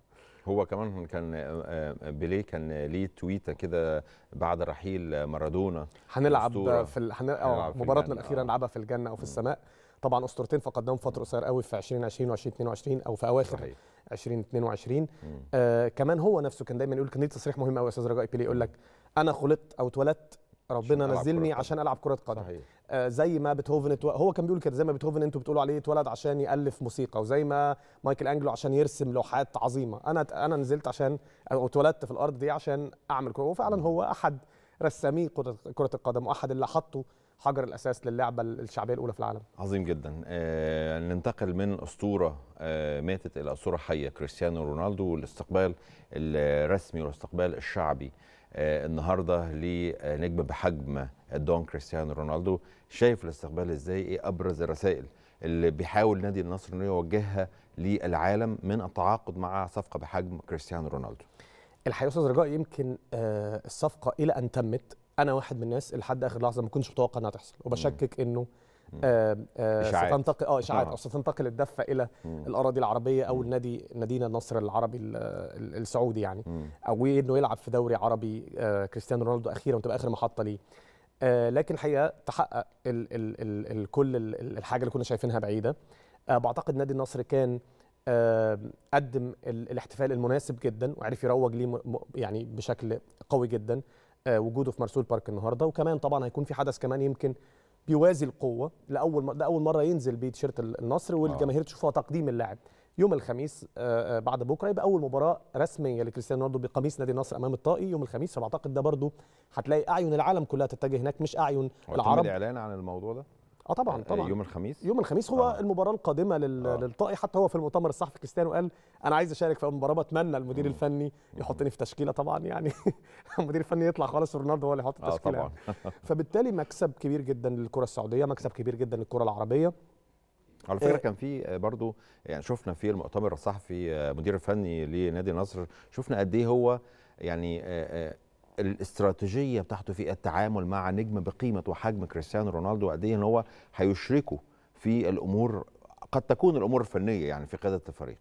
هو كمان كان آه، آه، بيليه كان ليه تويتة كده بعد رحيل مارادونا. هنلعب. في ال... هن... هنلعب في مباراتنا الأخيرة آه. نلعبها في الجنة أو في السماء. طبعا أسطورتين فقدناهم فترة قصيرة قوي في 2020 و2022 أو في أواخر صحيح. 2022 مم. آه كمان هو نفسه كان دايما يقول كان ليه تصريح مهم قوي يا أستاذ رجاء بيليه يقول لك أنا خلقت أو اتولدت ربنا نزلني. عشان ألعب كرة قدم. صحيح. آه زي ما بيتهوفن. هو كان بيقول كده زي ما بيتهوفن أنتوا بتقولوا عليه اتولد عشان يألف موسيقى وزي ما مايكل أنجلو عشان يرسم لوحات عظيمة. أنا أنا نزلت عشان أو اتولدت في الأرض دي عشان أعمل كرة. وفعلا هو أحد رسامي كره كرة القدم وأحد اللي حطوا حجر الأساس للعبة الشعبية الأولى في العالم. عظيم جدا. آه ننتقل من أسطورة آه ماتت إلى أسطورة حية كريستيانو رونالدو والاستقبال الرسمي والاستقبال الشعبي. النهارده لنجم بحجم الدون كريستيانو رونالدو شايف الاستقبال إزاي؟ إيه أبرز الرسائل اللي بيحاول نادي النصر إنه يوجهها للعالم من التعاقد مع صفقة بحجم كريستيانو رونالدو؟ الحقيقة أستاذ رجاء يمكن آه الصفقة إلى أن تمت أنا واحد من الناس لحد آخر لحظة ما كنتش متوقع إنها تحصل وبشكك إنه آه آه. ستنتقل آه إشاعات. أو ستنتقل الدفة إلى مم. الأراضي العربية أو. النادي نادينا النصر العربي ال- ال- السعودي يعني مم. أو إنه يلعب في دوري عربي آه كريستيانو رونالدو أخيرا وتبقى آخر محطة ليه لكن الحقيقة تحقق ال ال ال ال كل ال- ال- الحاجة اللي كنا شايفينها بعيدة بعتقد نادي النصر كان قدم ال الاحتفال المناسب جدا وعرف يروج ليه يعني بشكل قوي جدا وجوده في مرسول بارك النهارده وكمان طبعا هيكون في حدث كمان يمكن بيوازي القوة. لأول ده أول مرة ينزل بيه تيشيرت النصر والجماهير تشوفها تقديم اللاعب. يوم الخميس آه، آه، بعد بكرة يبقى أول مباراة رسمية لكريستيانو رونالدو بقميص نادي النصر أمام الطائي. يوم الخميس فبعتقد ده برضو هتلاقي أعين العالم كلها تتجه هناك مش أعين العرب. الإعلان عن الموضوع ده؟ آه طبعا آه، طبعا يوم الخميس يوم الخميس هو آه. المباراة القادمة لل... آه. للطائي حتى هو في المؤتمر الصحفي كريستيانو قال أنا عايز أشارك في المباراة بتمنى المدير مم. الفني يحطني في تشكيلة طبعا يعني المدير الفني يطلع خالص ورونالدو هو اللي يحط آه التشكيلة طبعا فبالتالي مكسب كبير جدا للكرة السعودية مكسب كبير جدا للكرة العربية على فكرة آه. كان في آه، برضو يعني شفنا في المؤتمر الصحفي آه، مدير الفني لنادي النصر شفنا قد إيه هو يعني آه، آه، الاستراتيجية بتاعته في التعامل مع نجم بقيمة وحجم كريستيانو رونالدو قد إيه إن هو هيشركه في الأمور قد تكون الأمور الفنية يعني في قيادة الفريق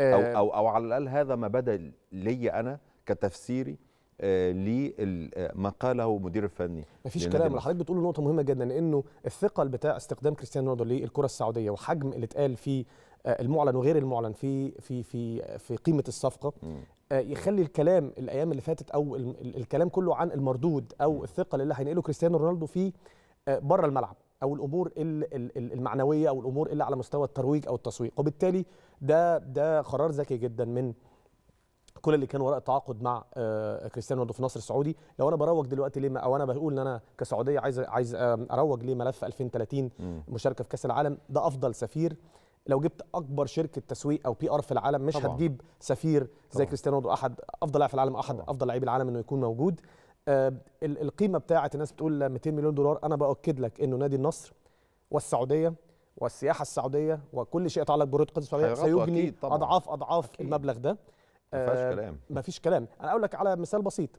أو آه، أو أو على الأقل هذا ما بدأ لي أنا كتفسيري آه، لما قاله مدير الفني مفيش كلام. حضرتك بتقول نقطة مهمة جدا إنه الثقل بتاع استخدام كريستيانو رونالدو للكرة السعودية وحجم اللي اتقال في آه، المعلن وغير المعلن في في في في قيمة الصفقة. آه، يخلي الكلام الأيام اللي فاتت أو ال- ال- الكلام كله عن المردود أو الثقل اللي هينقله كريستيانو رونالدو في آه، بره الملعب أو الأمور ال- ال- ال- المعنوية أو الأمور اللي على مستوى الترويج أو التسويق. وبالتالي ده ده قرار ذكي جدا من كل اللي كان وراء التعاقد مع آه، كريستيانو رونالدو في النصر السعودي. لو أنا بروج دلوقتي ليه أو أنا بقول إن أنا كسعودية عايز عايز آه، أروج لملف 2030 مم. مشاركة في كأس العالم ده أفضل سفير. لو جبت أكبر شركة تسويق أو PR في العالم مش طبعاً. هتجيب سفير زي طبعاً. كريستيانو رونالدو أحد أفضل لاعب في العالم أحد طبعاً. أفضل لاعبي العالم إنه يكون موجود آه، ال- القيمة بتاعه الناس بتقول 200 مليون دولار أنا بأكد لك إنه نادي النصر والسعودية والسياحة السعودية وكل شيء يتعلق برياضة القدم السعودية سيجني أكيد طبعاً. أضعاف أضعاف أكيد. المبلغ ده آه، كلام ما فيش كلام أنا أقول لك على مثال بسيط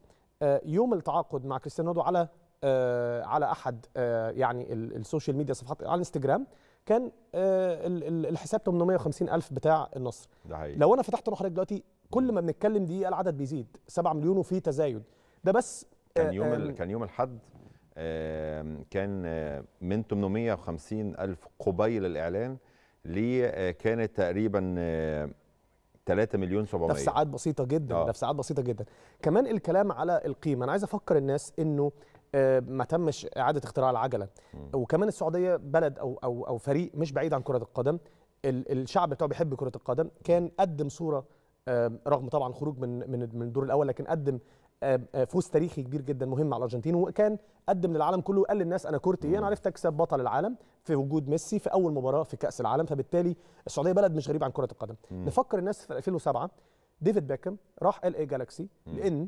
آه، يوم التعاقد مع كريستيانو رونالدو على آه، على أحد آه، يعني ال- ال social media صفحات على الإنستجرام كان آه، ال- ال- الحساب 850 ألف بتاع النصر. ده حقيقي. لو أنا فتحت روح حضرتك دلوقتي كل ما بنتكلم دقيقة العدد بيزيد 7 مليون وفي تزايد. ده بس كان آه، يوم آه،. كان يوم الحد آم، كان آه، من 850 ألف قبيل الإعلان ل آه، كانت تقريبا آه، 3 مليون ده 700 في ساعات بسيطة جدا آه. ده في ساعات بسيطة جدا. كمان الكلام على القيمة أنا عايز أفكر الناس إنه آه، ما تمش إعادة اختراع العجلة. وكمان السعودية بلد أو أو أو فريق مش بعيد عن كرة القدم. ال- الشعب بتاعه بيحب كرة القدم. كان قدم صورة آه، رغم طبعا خروج من من من الدور الأول لكن قدم آه، آه، فوز تاريخي كبير جدا مهم على الأرجنتين. وكان قدم للعالم كله قال للناس أنا كورتي إيه أنا عرفت أكسب بطل العالم في وجود ميسي في أول مباراة في كأس العالم. فبالتالي السعودية بلد مش غريب عن كرة القدم. مم. نفكر الناس في 2007 ديفيد بيكهام راح LA Galaxy. لأن آه،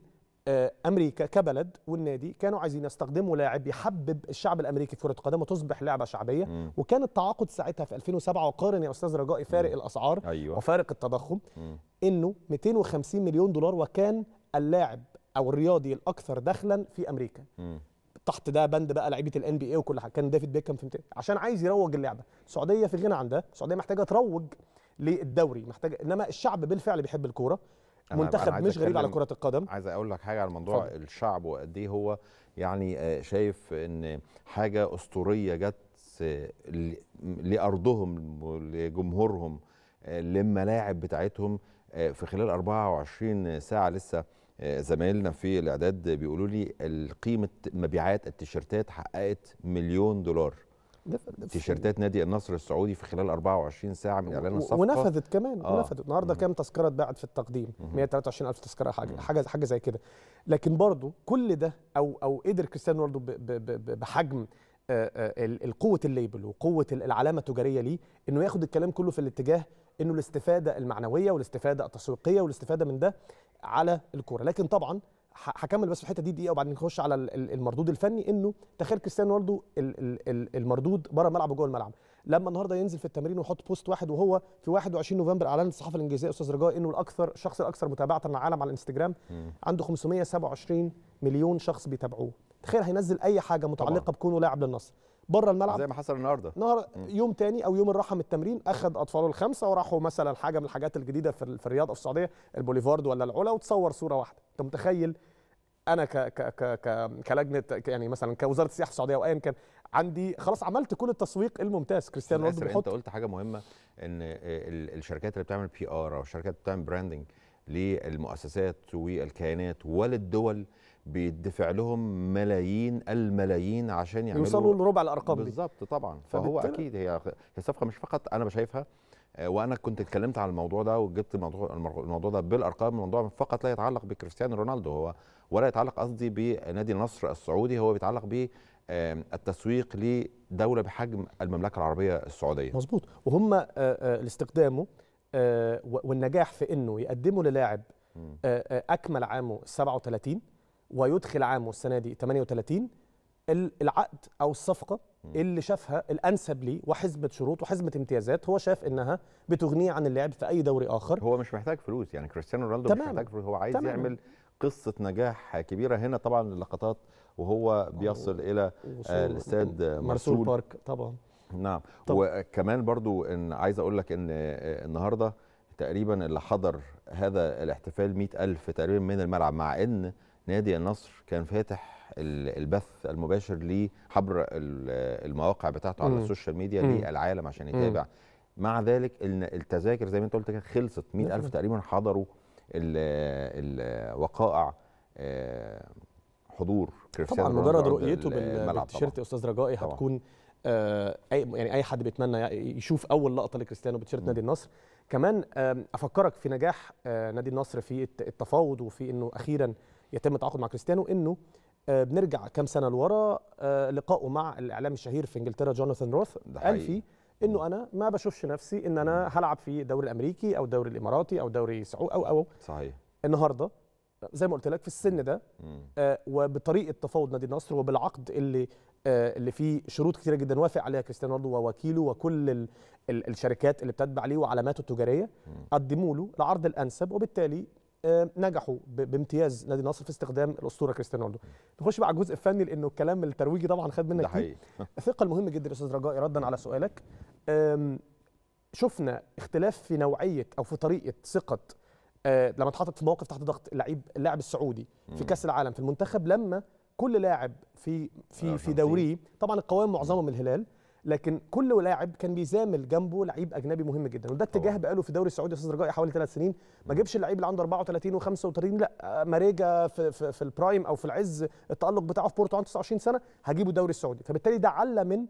أمريكا كبلد والنادي كانوا عايزين يستخدموا لاعب يحبب الشعب الأمريكي في كرة القدم وتصبح لعبة شعبية مم. وكان التعاقد ساعتها في 2007 وقارن يا أستاذ رجائي فارق مم. الأسعار أيوه وفارق التضخم مم. إنه 250 مليون دولار وكان اللاعب أو الرياضي الأكثر دخلا في أمريكا مم. تحت ده بند بقى لعيبة الان بي اي وكل حاجة كان ديفيد بيكهام في 200 عشان عايز يروج اللعبة السعودية في غنى عن ده السعودية محتاجة تروج للدوري محتاجه إنما الشعب بالفعل بيحب الكورة منتخب مش غريب على كرة القدم عايز أقول لك حاجة على موضوع. الشعب وقد إيه هو يعني آه، شايف إن حاجة أسطورية جت آه، لأرضهم ولجمهورهم آه، للملاعب بتاعتهم في خلال 24 ساعة لسه زمايلنا في الإعداد بيقولوا لي قيمه مبيعات التيشيرتات حققت مليون دولار تيشيرتات نادي النصر السعودي في خلال 24 ساعة من إعلان الصفقة ونفذت كمان آه. ونفذت النهارده. كام تذكرة اتباعت في التقديم مهم. 123 ألف تذكرة حاجة. حاجة حاجة زي كده لكن برضو كل ده أو أو قدر كريستيانو رونالدو بحجم آه، آه، القوة ال label وقوة ال- العلامة التجارية ليه إنه ياخد الكلام كله في الاتجاه إنه الاستفادة المعنوية والاستفادة التسويقية والاستفادة من ده على الكورة لكن طبعا هكمل بس في الحتة دي دقيقة وبعدين نخش على ال- ال- المردود الفني إنه تخيل كريستيانو رونالدو ال- ال- ال- المردود بره الملعب وجوه الملعب. لما النهارده ينزل في التمرين ويحط post واحد وهو في 21 نوفمبر اعلنت الصحافة الإنجليزية أستاذ رجاء إنه الأكثر الشخص الأكثر متابعة في العالم على الإنستجرام. عنده 527 مليون شخص بيتابعوه. تخيل هينزل أي حاجة متعلقة بكونه لاعب للنصر. بره الملعب زي ما حصل النهارده. نهار يوم تاني أو يوم الراحة من التمرين أخذ أطفاله الخمسة وراحوا مثلا حاجة من الحاجات الجديدة في في الرياض أو في السعودية البوليفارد ولا العلا وتصور صورة واحدة. انت متخيل؟ أنا ك ك ك ك كلجنة يعني مثلا كوزارة السياحة السعودية أو ايا كان عندي خلاص عملت كل التسويق الممتاز. كريستيانو رونالدو أنت بيحط قلت حاجة مهمة إن ال- الشركات اللي بتعمل PR أو الشركات اللي بتعمل branding للمؤسسات والكيانات وللدول بيدفع لهم ملايين الملايين عشان يعملوا يوصلوا لربع الأرقام دي. بالظبط طبعا. فهو أكيد هي هي صفقة مش فقط أنا بشايفها وأنا كنت اتكلمت عن الموضوع ده وجبت الموضوع الموضوع ده بالأرقام الموضوع فقط لا يتعلق بكريستيانو رونالدو هو ولا يتعلق قصدي بنادي النصر السعودي هو بيتعلق ب التسويق لدولة بحجم المملكة العربية السعودية مظبوط وهم آه، آه، لاستخدامه آه، والنجاح في إنه يقدموا للاعب. آه، آه، أكمل عامه 37 ويدخل عامه السنة دي 38 ال- العقد أو الصفقة اللي شافها الأنسب ليه وحزمة شروط وحزمة امتيازات هو شاف إنها بتغنيه عن اللعب في أي دوري آخر. هو مش محتاج فلوس يعني كريستيانو رونالدو مش. محتاج فلوس هو عايز تماما. يعمل قصة نجاح كبيرة. هنا طبعا اللقطات وهو بيصل إلى آه، الاستاد مرسول مرسول. بارك طبعا. نعم. طب- وكمان برضو إن عايز أقول لك إن آه، النهارده تقريبا اللي حضر هذا الاحتفال مئة ألف تقريبا من الملعب مع إن نادي النصر كان فاتح البث المباشر ال- المواقع بتاعته على. ال social media. للعالم عشان. يتابع مع ذلك التذاكر زي ما انت قلت كده خلصت مئة ألف مم. تقريبا حضروا ال- الوقائع آه، حضور كريستيانو طبعا مجرد رؤيته بالتيشيرت يا أستاذ رجائي. هتكون آه أي يعني أي حد بيتمنى يشوف أول لقطة لكريستيانو بتيشيرت نادي النصر كمان آم، أفكرك في نجاح آه نادي النصر في الت- التفاوض وفي إنه أخيرا يتم التعاقد مع كريستيانو إنه آه بنرجع كام سنة لورا آه لقائه مع الإعلام الشهير في إنجلترا جوناثان روث. قال. فيه إنه أنا ما بشوفش نفسي إن أنا هلعب في الدوري الأمريكي أو الدوري الإماراتي أو الدوري السعودي أو أو. صحيح. النهارده زي ما قلت لك في السن ده. آه، وبطريقة تفاوض نادي النصر وبالعقد اللي آه، اللي فيه شروط كثيره جدا وافق عليها كريستيانو رونالدو ووكيله وكل ال ال الشركات اللي بتتبع ليه وعلاماته التجارية. قدموا له العرض الأنسب وبالتالي آه، نجحوا بامتياز نادي النصر في استخدام الأسطورة كريستيانو رونالدو. نخش بقى على الجزء الفني لأنه الكلام الترويجي طبعا خد منك كتير الثقة المهم جدا يا أستاذ رجاء ردا على سؤالك. شفنا اختلاف في نوعية أو في طريقة ثقة آه، لما اتحطت في موقف تحت ضغط اللعيب اللاعب السعودي في كأس العالم في المنتخب لما كل لاعب في في في الأرجنتين. دوريه طبعا القوام معظمهم من الهلال لكن كل لاعب كان بيزامل جنبه لعيب أجنبي مهم جدا. وده اتجاه. بقاله في الدوري السعودي أستاذ رجاء حوالي ثلاث سنين. ما جابش اللعيب اللي عنده 34 و35 لا ماريجا في, في, في ال prime أو في العز التألق بتاعه في بورتو عنده 29 سنة هجيبه الدوري السعودي. فبالتالي ده علّى من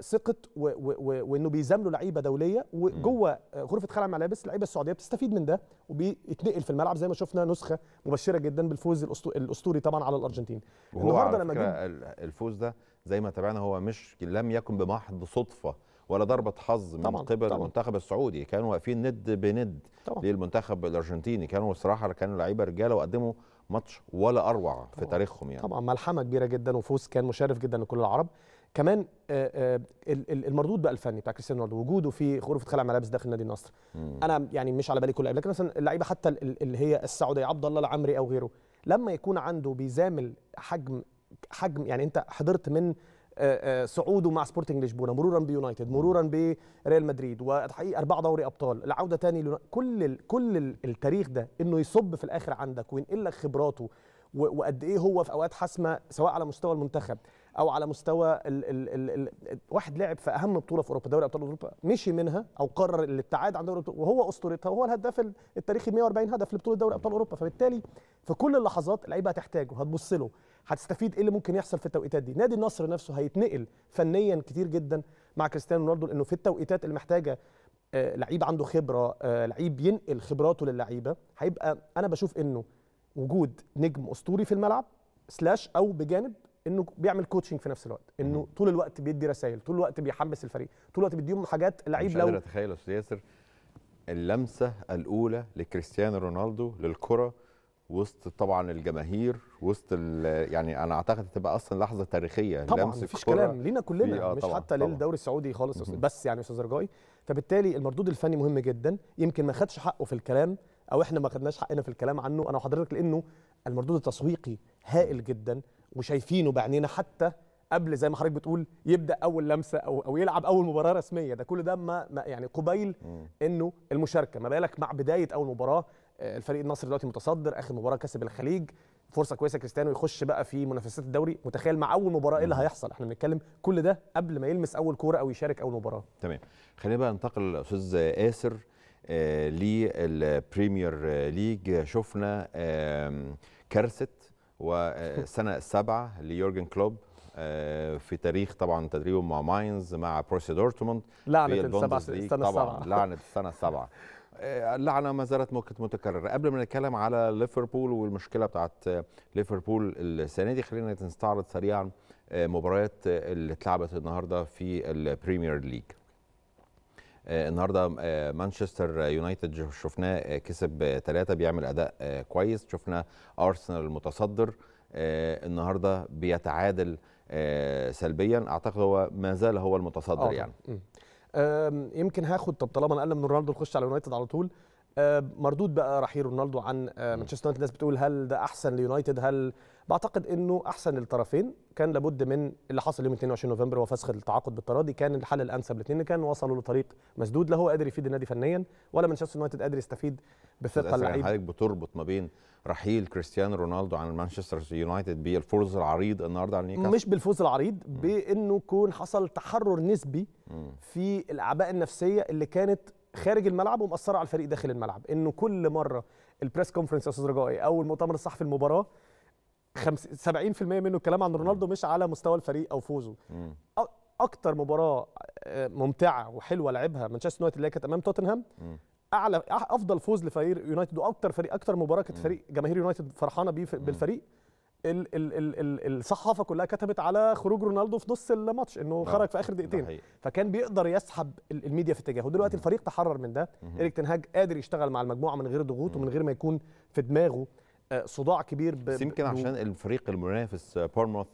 ثقة وإنه بيزاملوا لعيبة دولية وجوه غرفة خلع الملابس اللعيبة السعودية بتستفيد من ده وبيتنقل في الملعب زي ما شفنا نسخة مبشرة جدا بالفوز الأسطوري طبعا على الأرجنتين. النهارده لما الفوز ده زي ما تابعنا هو مش لم يكن بمحض صدفة ولا ضربة حظ من طبعاً، قبل طبعاً. المنتخب السعودي كانوا واقفين ند بند طبعاً. للمنتخب الأرجنتيني كانوا الصراحه كانوا لعيبة رجالة وقدموا ماتش ولا أروع في طبعاً. تاريخهم يعني طبعا ملحمة كبيرة جدا وفوز كان مشرف جدا لكل العرب كمان آه، آه، ال- ال- المردود بقى الفني بتاع كريستيانو رونالدو وجوده في غرفة خلع ملابس داخل نادي النصر مم. أنا يعني مش على بالي كل لعيب لكن مثلا اللعيبة حتى ال- ال- اللي هي السعودية عبد الله العمري أو غيره لما يكون عنده بيزامل حجم حجم يعني انت حضرت من آه، آه، صعوده مع سبورتنج لشبونة مرورا بيونايتد مرورا بريال مدريد وتحقيق أربعة دوري أبطال العودة تاني كل كل ال- التاريخ ده إنه يصب في الآخر عندك وينقل لك خبراته وقد إيه هو في أوقات حاسمة سواء على مستوى المنتخب. أو على مستوى ال ال ال ال واحد لعب في أهم بطولة في أوروبا دوري أبطال أوروبا مشي منها أو قرر الابتعاد عن دوري وهو أسطورتها وهو الهداف ال- التاريخي 140 هدف لبطولة دوري أبطال أوروبا. فبالتالي في كل اللحظات اللعيبة هتحتاجه هتبص له هتستفيد إيه اللي ممكن يحصل في التوقيتات دي. نادي النصر نفسه هيتنقل فنيا كتير جدا مع كريستيانو رونالدو لأنه في التوقيتات اللي محتاجة آه، لعيب عنده خبرة آه، لعيب ينقل خبراته للعيبة هيبقى أنا بشوف إنه وجود نجم أسطوري في الملعب slash أو بجانب إنه بيعمل coaching في نفس الوقت. إنه طول الوقت بيدي رسائل طول الوقت بيحمس الفريق طول الوقت بيديهم حاجات اللعيب مش قادر لو أتخيل يا أستاذ ياسر اللمسة الأولى لكريستيانو رونالدو للكرة وسط طبعا الجماهير وسط يعني أنا أعتقد تبقى أصلا لحظة تاريخية طبعا مفيش كلام. لينا كلنا آه مش طبعاً، حتى. للدوري السعودي خالص بس يعني أستاذ رجائي فبالتالي المردود الفني مهم جدا. يمكن ما خدش حقه في الكلام أو إحنا ما خدناش حقنا في الكلام عنه. أنا وحضرتك لأنه المردود التسويقي هائل جدا. وشايفينه بعينينا حتى قبل زي ما حضرتك بتقول يبدأ أول لمسة أو أو يلعب أول مباراة رسمية. ده كل ده ما يعني قبيل إنه المشاركة. ما بالك مع بداية أول مباراة آه، الفريق النصر دلوقتي متصدر آخر مباراة كسب الخليج فرصة كويسة كريستيانو يخش بقى في منافسات الدوري. متخيل مع أول مباراة إيه اللي هيحصل؟ إحنا بنتكلم كل ده قبل ما يلمس أول كورة أو يشارك أول مباراة. تمام. خلينا بقى ننتقل أستاذ ياسر آه، للبريمير ليج. شفنا آم، كارثة والسنة السابعة ليورجن كلوب آه، في تاريخ طبعا تدريبه مع ماينز مع بروسيا دورتموند. لعنة في السبع البوندسليغ السنة طبعا السبعه لعنة السنة السابعة. آه، اللعنة ما زالت ممكن متكرره قبل ما نتكلم على ليفربول والمشكلة بتاعت ليفربول السنة دي خلينا نستعرض سريعا آه، مباريات اللي اتلعبت النهارده في البريمير ليج. النهارده آه، مانشستر يونايتد شفناه آه، كسب ثلاثة بيعمل أداء آه، كويس. شفنا أرسنال المتصدر آه، النهارده بيتعادل آه، سلبيا. أعتقد هو ما زال هو المتصدر آه، يعني. يمكن هاخد طب طالما نقلنا من رونالدو نخش على يونايتد على طول. مردود بقى رحيل رونالدو عن آه، مانشستر يونايتد. الناس بتقول هل ده أحسن ليونايتد؟ هل بعتقد إنه أحسن للطرفين كان لابد من اللي حصل يوم 22 نوفمبر هو فسخ التعاقد بالتراضي كان الحل الأنسب الاثنين كان وصلوا لطريق مسدود. لا هو قادر يفيد النادي فنيا ولا مانشستر يونايتد قادر يستفيد بثقة يعني اللعيب حضرتك بتربط ما بين رحيل كريستيانو رونالدو عن مانشستر يونايتد بالفوز العريض النهارده على نيوكاسل. مش بالفوز العريض بإنه يكون حصل تحرر نسبي. في الأعباء النفسية اللي كانت خارج الملعب ومأثرة على الفريق داخل الملعب. إنه كل مرة ال press conference يا أستاذ رجائي أو المؤتمر الصحفي المباراة 70% منه الكلام عن رونالدو مش على مستوى الفريق أو فوزه. أكتر مباراة آه، ممتعة وحلوة لعبها مانشستر يونايتد اللي كانت أمام توتنهام. اعلى أفضل فوز لفريق يونايتد وأكتر فريق أكتر مباراة كانت فريق جماهير يونايتد فرحانة بيه بالفريق. ال ال ال ال الصحافة كلها كتبت على خروج رونالدو في نص الماتش إنه آه، خرج في آخر دقيقتين. فكان بيقدر يسحب ال- الميديا في اتجاهه. دلوقتي الفريق تحرر من ده. ايريك تن هاج قادر يشتغل مع المجموعة من غير ضغوط ومن غير ما يكون في دماغه. صداع كبير يمكن عشان الفريق المنافس آه، بورنموث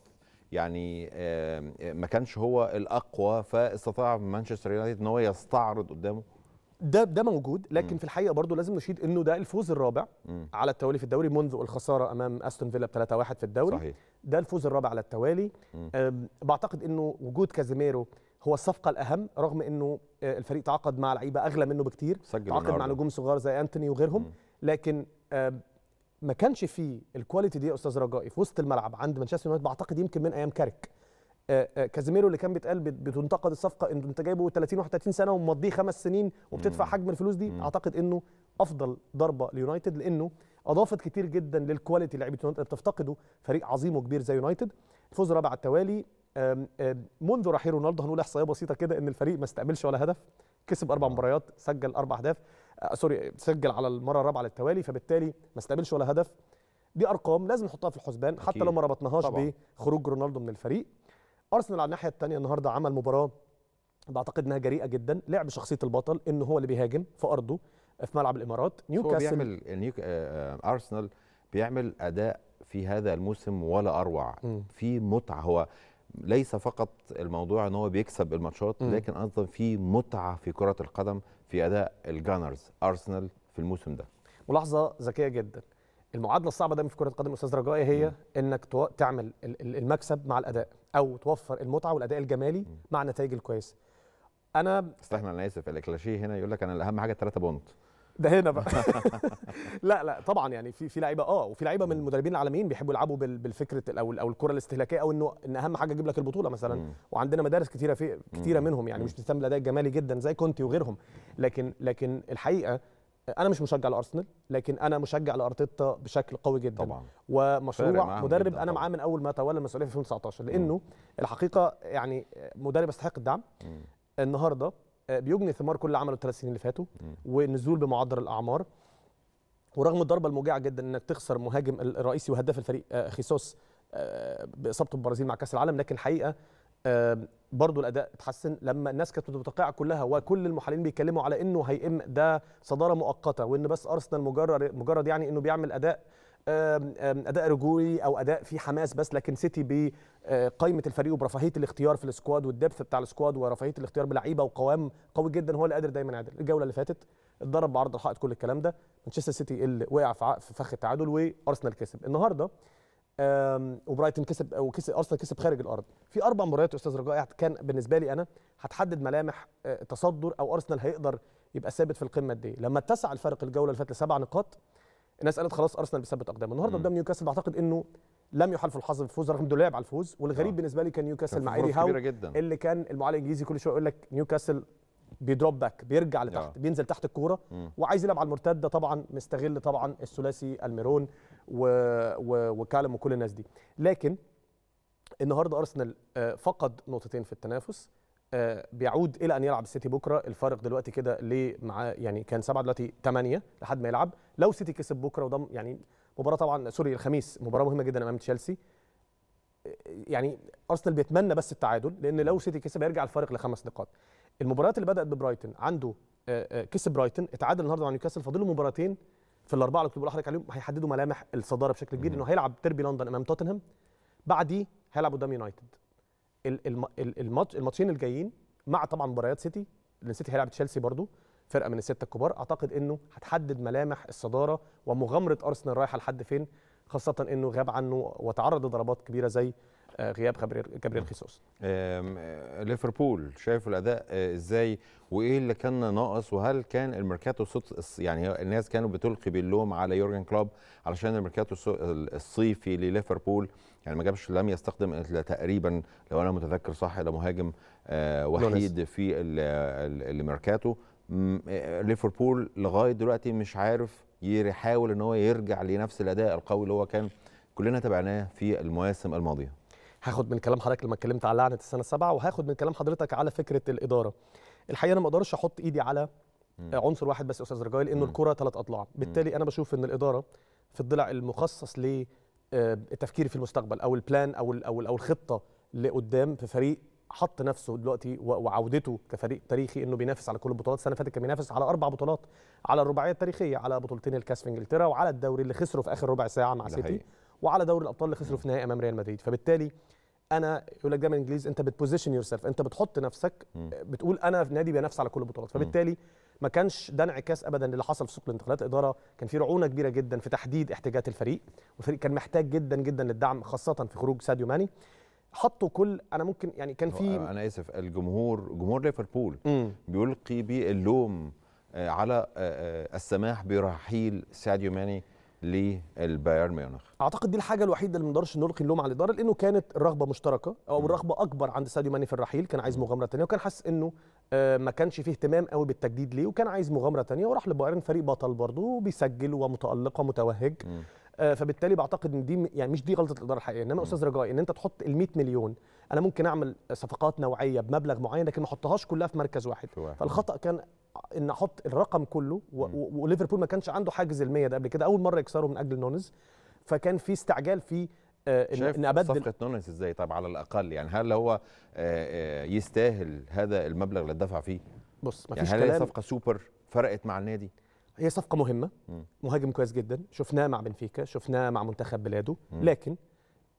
يعني آه، ما كانش هو الأقوى فاستطاع مانشستر يونايتد إن هو يستعرض قدامه ده ده موجود لكن في الحقيقة برضو لازم نشيد إنه ده الفوز الرابع مم. على التوالي في الدوري منذ الخسارة أمام أستون فيلا ب 3-1 في الدوري صحيح ده الفوز الرابع على التوالي مم. بعتقد إنه وجود كازيميرو هو الصفقة الأهم رغم إنه آه، الفريق تعاقد مع لعيبة أغلى منه بكتير سجل تعاقد مع. نجوم صغار زي أنتوني وغيرهم مم. لكن ما كانش فيه ال quality دي يا أستاذ رجائي في وسط الملعب عند مانشستر يونايتد بعتقد يمكن من أيام كاريك آه، آه، كازيميرو اللي كان بيتقال بت- بتنتقد الصفقة انه أنت جايبه 30 31 سنة ومضيه خمس سنين وبتدفع. حجم الفلوس دي. أعتقد إنه أفضل ضربة ليونايتد لأنه أضافت كتير جدا لل quality لعيبة يونايتد اللي بتفتقده فريق عظيم وكبير زي يونايتد الفوز الرابع على التوالي منذ رحيل رونالدو هنقول إحصائية بسيطة كده إن الفريق ما استقبلش ولا هدف كسب أربع. مباريات سجل أربع أهداف sorry سجل على المرة الرابعة للتوالي فبالتالي ما استقبلش ولا هدف دي أرقام لازم نحطها في الحسبان حتى. لو ما ربطناهاش. بخروج رونالدو من الفريق أرسنال على الناحية الثانية النهارده عمل مباراة بعتقد إنها جريئة جدا لعب شخصية البطل إنه هو اللي بيهاجم في أرضه في ملعب الإمارات نيوكاسل بيعمل نيوك... آه، آه، أرسنال بيعمل أداء في هذا الموسم ولا أروع مم. في متعة هو ليس فقط الموضوع إن هو بيكسب الماتشات. لكن أيضا في متعة في كرة القدم في أداء الجانرز ارسنال في الموسم ده. ملاحظة ذكية جدا. المعادلة الصعبة دايما في كرة القدم أستاذ رجائي هي إنك تو- تعمل ال- ال- المكسب مع الأداء أو توفر المتعة والأداء الجمالي مع النتائج الكويسة. أنا استحمل أنا آسف الكليشيه هنا يقول لك أنا اهم حاجة 3 point. ده هنا بقى لا لا طبعا يعني في في لعيبة آه وفي لعيبة من المدربين العالميين بيحبوا يلعبوا بال- بالفكرة ال- أو أو الكرة الاستهلاكية أو إنه إن أهم حاجة أجيب لك البطولة مثلا. وعندنا مدارس كتيرة في كتيرة مم. منهم يعني. مش بتهتم بالاداء الجمالي جدا زي كونتي وغيرهم لكن لكن الحقيقة أنا مش مشجع لأرسنال لكن أنا مشجع لأرتيتا بشكل قوي جدا طبعا ومشروع مدرب أنا. معاه من أول ما تولى المسؤولية في 2019 لأنه الحقيقة يعني مدرب يستحق الدعم. النهارده بيجني ثمار كل اللي عمله الثلاث سنين اللي فاتوا. ونزول بمعدل الأعمار. ورغم الضربة الموجعه جدا إنك تخسر مهاجم ال- الرئيسي وهداف الفريق آه، خيسوس آه، بإصابته بالبرازيل مع كأس العالم. لكن الحقيقة آه، برضو الأداء اتحسن. لما الناس كانت متوقعة كلها وكل المحللين بيتكلموا على إنه هي ده صدارة مؤقتة. وإن بس أرسنال مجرد مجرد يعني إنه بيعمل أداء أداء رجولي أو أداء فيه حماس بس لكن سيتي بقائمه الفريق وبرفاهية الاختيار في ال squad وال depth بتاع ال squad ورفاهية الاختيار بلعيبة وقوام قوي جدا هو اللي قادر دايما يعدل الجولة اللي فاتت اضرب بعرض الحائط كل الكلام ده. مانشستر سيتي اللي وقع في فخ التعادل وأرسنال كسب. النهارده وبرايتون كسب أو كسب أرسنال كسب خارج الأرض. في أربع مباريات يا أستاذ رجائي كان بالنسبة لي أنا هتحدد ملامح آه، تصدر أو أرسنال هيقدر يبقى ثابت في القمة دي لما اتسع الفرق الجولة اللي فاتت لسبع نقاط الناس قالت خلاص أرسنال بيثبت أقدامه النهارده. قدام نيوكاسل بعتقد إنه لم يحالف الحظ بالفوز رغم إنه لعب على الفوز والغريب آه. بالنسبة لي كان نيوكاسل مع إيدي هاو اللي كان المعلق الإنجليزي كل شوية يقول لك نيوكاسل بي drop back بيرجع لتحت آه. بينزل تحت الكورة. وعايز يلعب على المرتدة طبعا مستغل طبعا الثلاثي ألميرون و... و... وكالم وكل الناس دي لكن النهارده أرسنال آه، فقد نقطتين في التنافس بيعود إلى أن يلعب السيتي بكرة. الفارق دلوقتي كده ليه معاه يعني كان سبعة دلوقتي ثمانيه لحد ما يلعب. لو سيتي كسب بكرة وده م- يعني مباراة طبعا sorry الخميس مباراة مهمة جدا أمام تشيلسي. آه، يعني أرسنال بيتمنى بس التعادل لأن لو سيتي كسب هيرجع الفارق لخمس نقاط. المباريات اللي بدأت ببرايتون عنده آه، آه، كسب برايتون اتعادل النهارده مع نيوكاسل فاضل له مباراتين في الأربعة اللي كنت بقول لحضرتك عليهم. هيحددوا ملامح الصدارة بشكل كبير إنه هيلعب ديربي لندن أمام توتنهام. بعديه هيلعب قدام يونايتد. الماتش الماتشين الجايين مع طبعا مباريات سيتي لأن سيتي هيلعب تشيلسي برضو فرقة من الستة الكبار أعتقد إنه هتحدد ملامح الصدارة ومغامرة أرسنال رايحة لحد فين خاصة إنه غاب عنه وتعرض لضربات كبيرة زي آه، غياب جابريل خيسوس. آه، ليفربول شايف الأداء آه، إزاي؟ وإيه اللي كان ناقص؟ وهل كان الميركاتو يعني الناس كانوا بتلقي باللوم على يورجن كلوب علشان الميركاتو الص- الصيفي لليفربول؟ يعني ما جابش لم يستخدم إلا تقريبا لو أنا متذكر صح إلا مهاجم آه، وحيد في ال- ال- الميركاتو. آه، ليفربول لغاية دلوقتي مش عارف يحاول إن هو يرجع لنفس الأداء القوي اللي هو كان. كلنا تابعناه في المواسم الماضية. هاخد من كلام حضرتك لما اتكلمت على لعنة السنة السابعة وهاخد من كلام حضرتك على فكرة الإدارة. الحقيقة أنا ما أقدرش أحط إيدي على. عنصر واحد بس يا أستاذ رجاء لأنه. الكرة ثلاث أضلاع. بالتالي أنا بشوف إن الإدارة في الضلع المخصص للتفكير في المستقبل أو البلان أو أو أو الخطة لقدام في فريق حط نفسه دلوقتي وعودته كفريق تاريخي إنه بينافس على كل البطولات السنة اللي فاتت كان بينافس على أربع بطولات على الرباعية التاريخية على بطولتين الكاس في إنجلترا وعلى الدوري اللي خسره في آخر ربع ساعة مع سيتي حقيقي. وعلى دوري الأبطال اللي خسروا في نهائي أمام ريال مدريد فبالتالي أنا يقول لك دايما الانجليز أنت بت position yourself أنت بتحط نفسك. بتقول أنا في نادي بينافس على كل البطولات فبالتالي ما كانش ده انعكاس ابدا للي حصل في سوق الانتقالات الإدارة. كان في رعونة كبيرة جدا في تحديد احتياجات الفريق والفريق كان محتاج جدا جدا للدعم خاصة في خروج ساديو ماني. حطوا كل أنا ممكن يعني كان في أنا آسف الجمهور جمهور ليفربول. بيلقي باللوم آه، على آه، آه، السماح برحيل ساديو ماني للبايرن ميونخ. أعتقد دي الحاجة الوحيدة اللي ما نقدرش نلقي اللوم على الإدارة لأنه كانت الرغبه مشتركة أو الرغبه أكبر عند ساديو ماني في الرحيل كان عايز مغامرة تانية وكان حاسس إنه ما كانش فيه اهتمام قوي بالتجديد ليه وكان عايز مغامرة تانية وراح لبايرن فريق بطل برضه وبيسجل ومتألق ومتوهج. آه، فبالتالي بعتقد إن دي يعني مش دي غلطة الإدارة الحقيقية إنما أستاذ رجاء إن أنت تحط ال 100 مليون أنا ممكن أعمل صفقات نوعية بمبلغ معين لكن ما أحطهاش كلها في مركز واحد. فالخطأ كان إن أحط الرقم كله وليفربول ما كانش عنده حاجز ال 100 ده قبل كده أول مرة يكسره من أجل نونز. فكان في استعجال في آه، ان, شايف إن أبدل صفقة نونس إزاي طب على الأقل يعني هل هو آه، آه، يستاهل هذا المبلغ اللي اتدفع فيه بص ما يعني هل هي صفقة سوبر فرقت مع النادي هي صفقة مهمة. مهاجم كويس جدا شفناه مع بنفيكا شفناه مع منتخب بلاده. لكن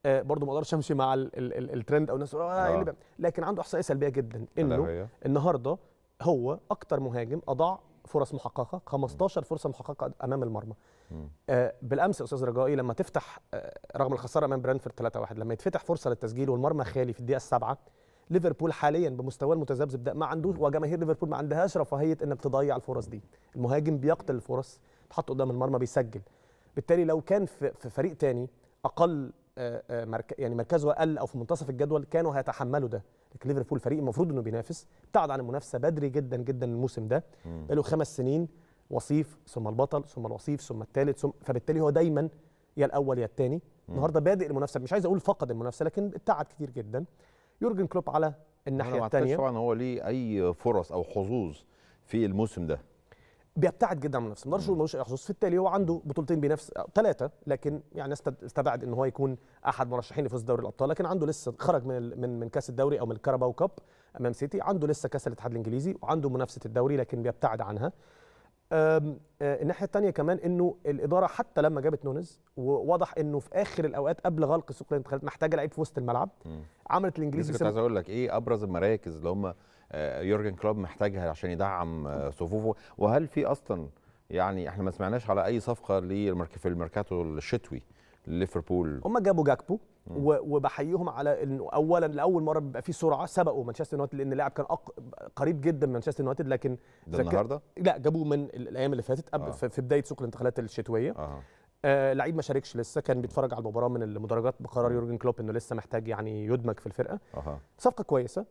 آه برضه ما أقدرش أمشي مع ال ال ال الترند أو الناس آه إيه آه. لكن عنده إحصائية سلبية جدا إنه؟ النهارده هو أكتر مهاجم أضاع فرص محققة 15 فرصة محققة أمام المرمى. آه بالامس يا أستاذ رجائي لما تفتح آه رغم الخساره امام برانفورد 3-1 لما يتفتح فرصه للتسجيل والمرمى خالي في الدقيقه السابعه ليفربول حاليا بمستواه المتذبذب ده ما عندوش وجماهير ليفربول ما عندهاش رفاهية انك تضيع الفرص دي المهاجم بيقتل الفرص تحط قدام المرمى بيسجل بالتالي لو كان في, فريق تاني أقل آه، آه،. يعني مركزه أقل أو في منتصف الجدول كانوا هيتحملوا ده لكن ليفربول فريق المفروض إنه بينافس ابتعد عن المنافسة بدري جدا جدا الموسم ده. بقاله خمس سنين وصيف ثم البطل ثم الوصيف ثم الثالث ثم فبالتالي هو دايما يا الأول يا الثاني. النهارده بادئ المنافسة مش عايز أقول فقد المنافسة لكن ابتعد كتير جدا. يورجن كلوب على الناحية الثانية طبعا هو ليه أي فرص أو حظوظ في الموسم ده. بيبتعد جدا عن المنافسة. ما ملوش أي حظوظ. في التالي هو عنده بطولتين بينافس ثلاثة لكن يعني استبعد إن هو يكون أحد مرشحين لفوز دوري الأبطال. لكن عنده لسه خرج من من من كأس الدوري أو من الكاراباو كاب أمام سيتي. عنده لسه كأس الاتحاد الإنجليزي وعنده منافسة الدوري لكن بيبتعد عنها. الناحية الثانية كمان إنه الإدارة حتى لما جابت نونز وواضح إنه في آخر الأوقات قبل غلق سوق الانتقالات محتاجة لعيب في وسط الملعب. مم. عملت الإنجليزي كنت عايز أقول لك إيه أبرز المراكز اللي هم آه، يورجن كلوب محتاجها عشان يدعم آه، صفوفه. وهل في أصلا يعني إحنا ما سمعناش على أي صفقة في الميركاتو الشتوي؟ ليفربول. هم جابوا جاكبو وبحييهم على انه اولا لأول مرة بيبقى في سرعة سبقوا مانشستر يونايتد لأن اللاعب كان أق... قريب جدا من مانشستر يونايتد لكن ده ذكاء- النهارده؟ لا جابوه من ال- الأيام اللي فاتت قبل آه. في بداية سوق الانتقالات الشتوية. آه. آه لعيب ما شاركش لسه كان بيتفرج على المباراة من المدرجات بقرار يورجن كلوب إنه لسه محتاج يعني يدمج في الفرقة. أها. صفقة كويسة.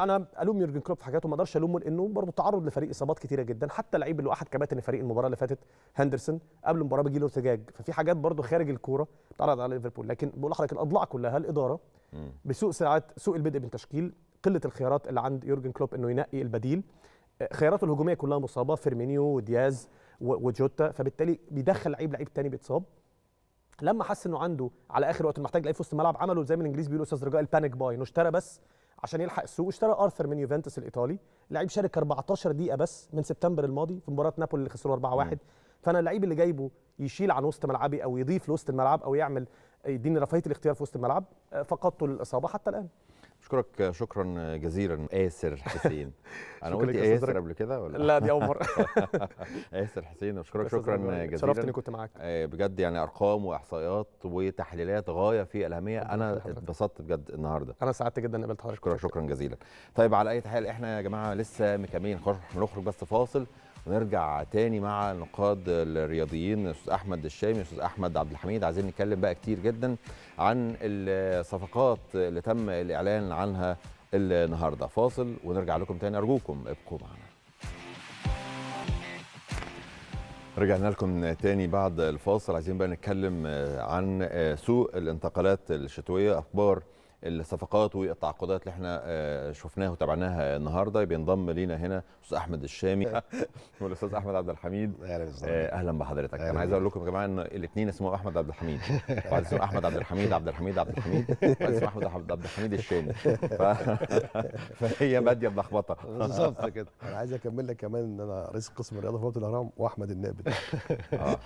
أنا الوم يورجن كلوب في حاجاته ما أقدرش الومه لأنه برضه تعرض لفريق اصابات كتيرة جدا. حتى لعيب اللي هو احد كباتن الفريق المباراة اللي فاتت هندرسون قبل المباراه بيجي له ارتجاج ففي حاجات برضه خارج الكورة بتعرض على ليفربول. لكن بقول لحضرتك الأضلاع كلها الإدارة. بسوء ساعات سوء البدء بالتشكيل قلة الخيارات اللي عند يورجن كلوب إنه ينقي البديل. آه، خياراته الهجومية كلها مصابة فيرمينيو ودياز وجوتا. فبالتالي بيدخل لعيب لعيب تاني بيتصاب. لما حس إنه عنده على آخر وقت محتاج لعيب في وسط الملعب عملوا زي ما الإنجليز بيقولوا أستاذ رجاء ال panic buy. إنه اشترى بس عشان يلحق السوق. اشترى آرثر من يوفنتوس الإيطالي لعيب شارك 14 دقيقة بس من سبتمبر الماضي في مباراة نابولي اللي خسروا 4-1 فأنا اللعيب اللي جايبه يشيل عن وسط ملعبي أو يضيف لوسط الملعب أو يعمل يديني رفاهية الاختيار في وسط الملعب آه، فقدته للإصابة حتى الآن. أشكرك شكرا جزيلا آسر حسين. أنا شكرا قلت آسر. قبل كده ولا؟ لا دي أول مرة. آسر حسين أشكرك شكرا جزيلا. شرفت إني كنت معاك. آه، بجد يعني أرقام وإحصائيات وتحليلات غاية في الأهمية. ربنا أنا. اتبسطت بجد النهارده. أنا سعدت جدا ان قابلت حضرتك. اشكرك شكرا جزيلا. طيب على أي حال إحنا يا جماعة لسه مكملين. نخرج بس فاصل. ونرجع تاني مع النقاد الرياضيين أستاذ أحمد الشامي أستاذ أحمد عبد الحميد. عايزين نتكلم بقى كتير جدا عن الصفقات اللي تم الإعلان عنها النهارده. فاصل ونرجع لكم تاني. أرجوكم ابقوا معنا. رجعنا لكم تاني بعد الفاصل. عايزين بقى نتكلم عن سوق الانتقالات الشتوية. أخبار الصفقات والتعاقدات اللي إحنا آه، شفناها وتابعناها النهارده. بينضم لينا هنا أستاذ أحمد الشامي. والأستاذ أحمد عبد الحميد. أهلا آه، أهلا بحضرتك. أنا عايز أقول لكم يا جماعة إن الاثنين اسمهم أحمد عبد الحميد. واحد اسمه أحمد عبد الحميد عبد الحميد عبد الحميد. واحد اسمه أحمد عبد الحميد الشامي. ف... فهي بادية بلخبطه بالظبط كده. أنا عايز أكمل لك كمان إن أنا رئيس قسم الرياضة في الاهرام وأحمد النابل آه.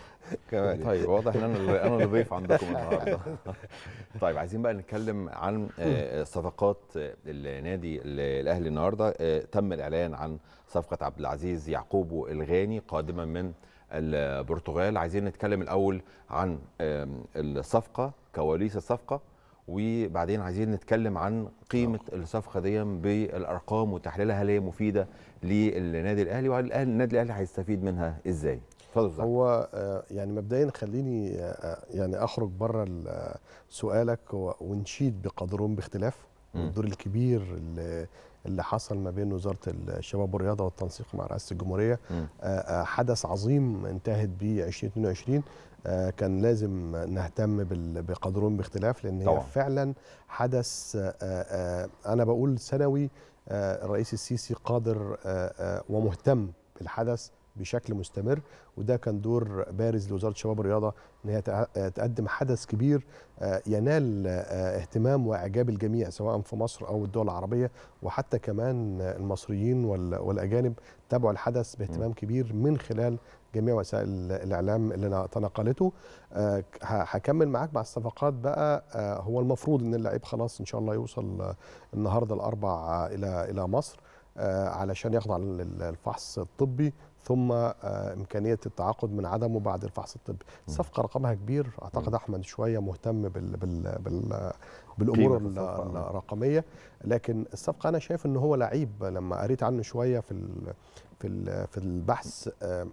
كمان. طيب واضح إن أنا أنا اللي ضيف عندكم النهارده. طيب عايزين بقى نتكلم عن آه، صفقات آه، النادي ال- الأهلي النهارده. آه، تم الإعلان عن صفقة عبد العزيز يعقوب الغاني قادما من البرتغال. عايزين نتكلم الأول عن الصفقة كواليس الصفقة وبعدين عايزين نتكلم عن قيمة الصفقة دي بالأرقام وتحليلها هل هي مفيدة للنادي الأهلي وهل الأهلي- النادي الأهلي هيستفيد منها إزاي؟ اتفضل أحمد. هو آه، يعني مبدئيا خليني آه، يعني أخرج بره سؤالك ونشيد بقدرهم باختلاف مم. والدور الكبير اللي اللي حصل ما بين وزارة الشباب والرياضة والتنسيق مع رئاسة الجمهورية. آه، آه، حدث عظيم انتهت بيه 2022 آه، كان لازم نهتم بقدرهم باختلاف لأن هي طبعاً. فعلا حدث آه، آه، أنا بقول سنوي آه، الرئيس السيسي قادر آه، آه، ومهتم بالحدث بشكل مستمر وده كان دور بارز لوزارة الشباب والرياضه إن هي تقدم حدث كبير آه، ينال آه، اهتمام وإعجاب الجميع سواء في مصر أو الدول العربية وحتى كمان المصريين وال- والأجانب تابعوا الحدث باهتمام كبير من خلال جميع وسائل الإعلام اللي تناقلته. آه، هكمل معاك مع الصفقات بقى. هو المفروض إن اللعيب خلاص إن شاء الله يوصل النهارده الأربع إلى إلى مصر علشان يخضع لل- للفحص الطبي. ثم آه، إمكانية التعاقد من عدمه بعد الفحص الطبي. الصفقه رقمها كبير. أعتقد أحمد شوية مهتم بال بال بال بالأمور الصفقة. الرقمية. لكن الصفقة أنا شايف ان هو لعيب. لما قريت عنه شوية في ال في ال في البحث آه،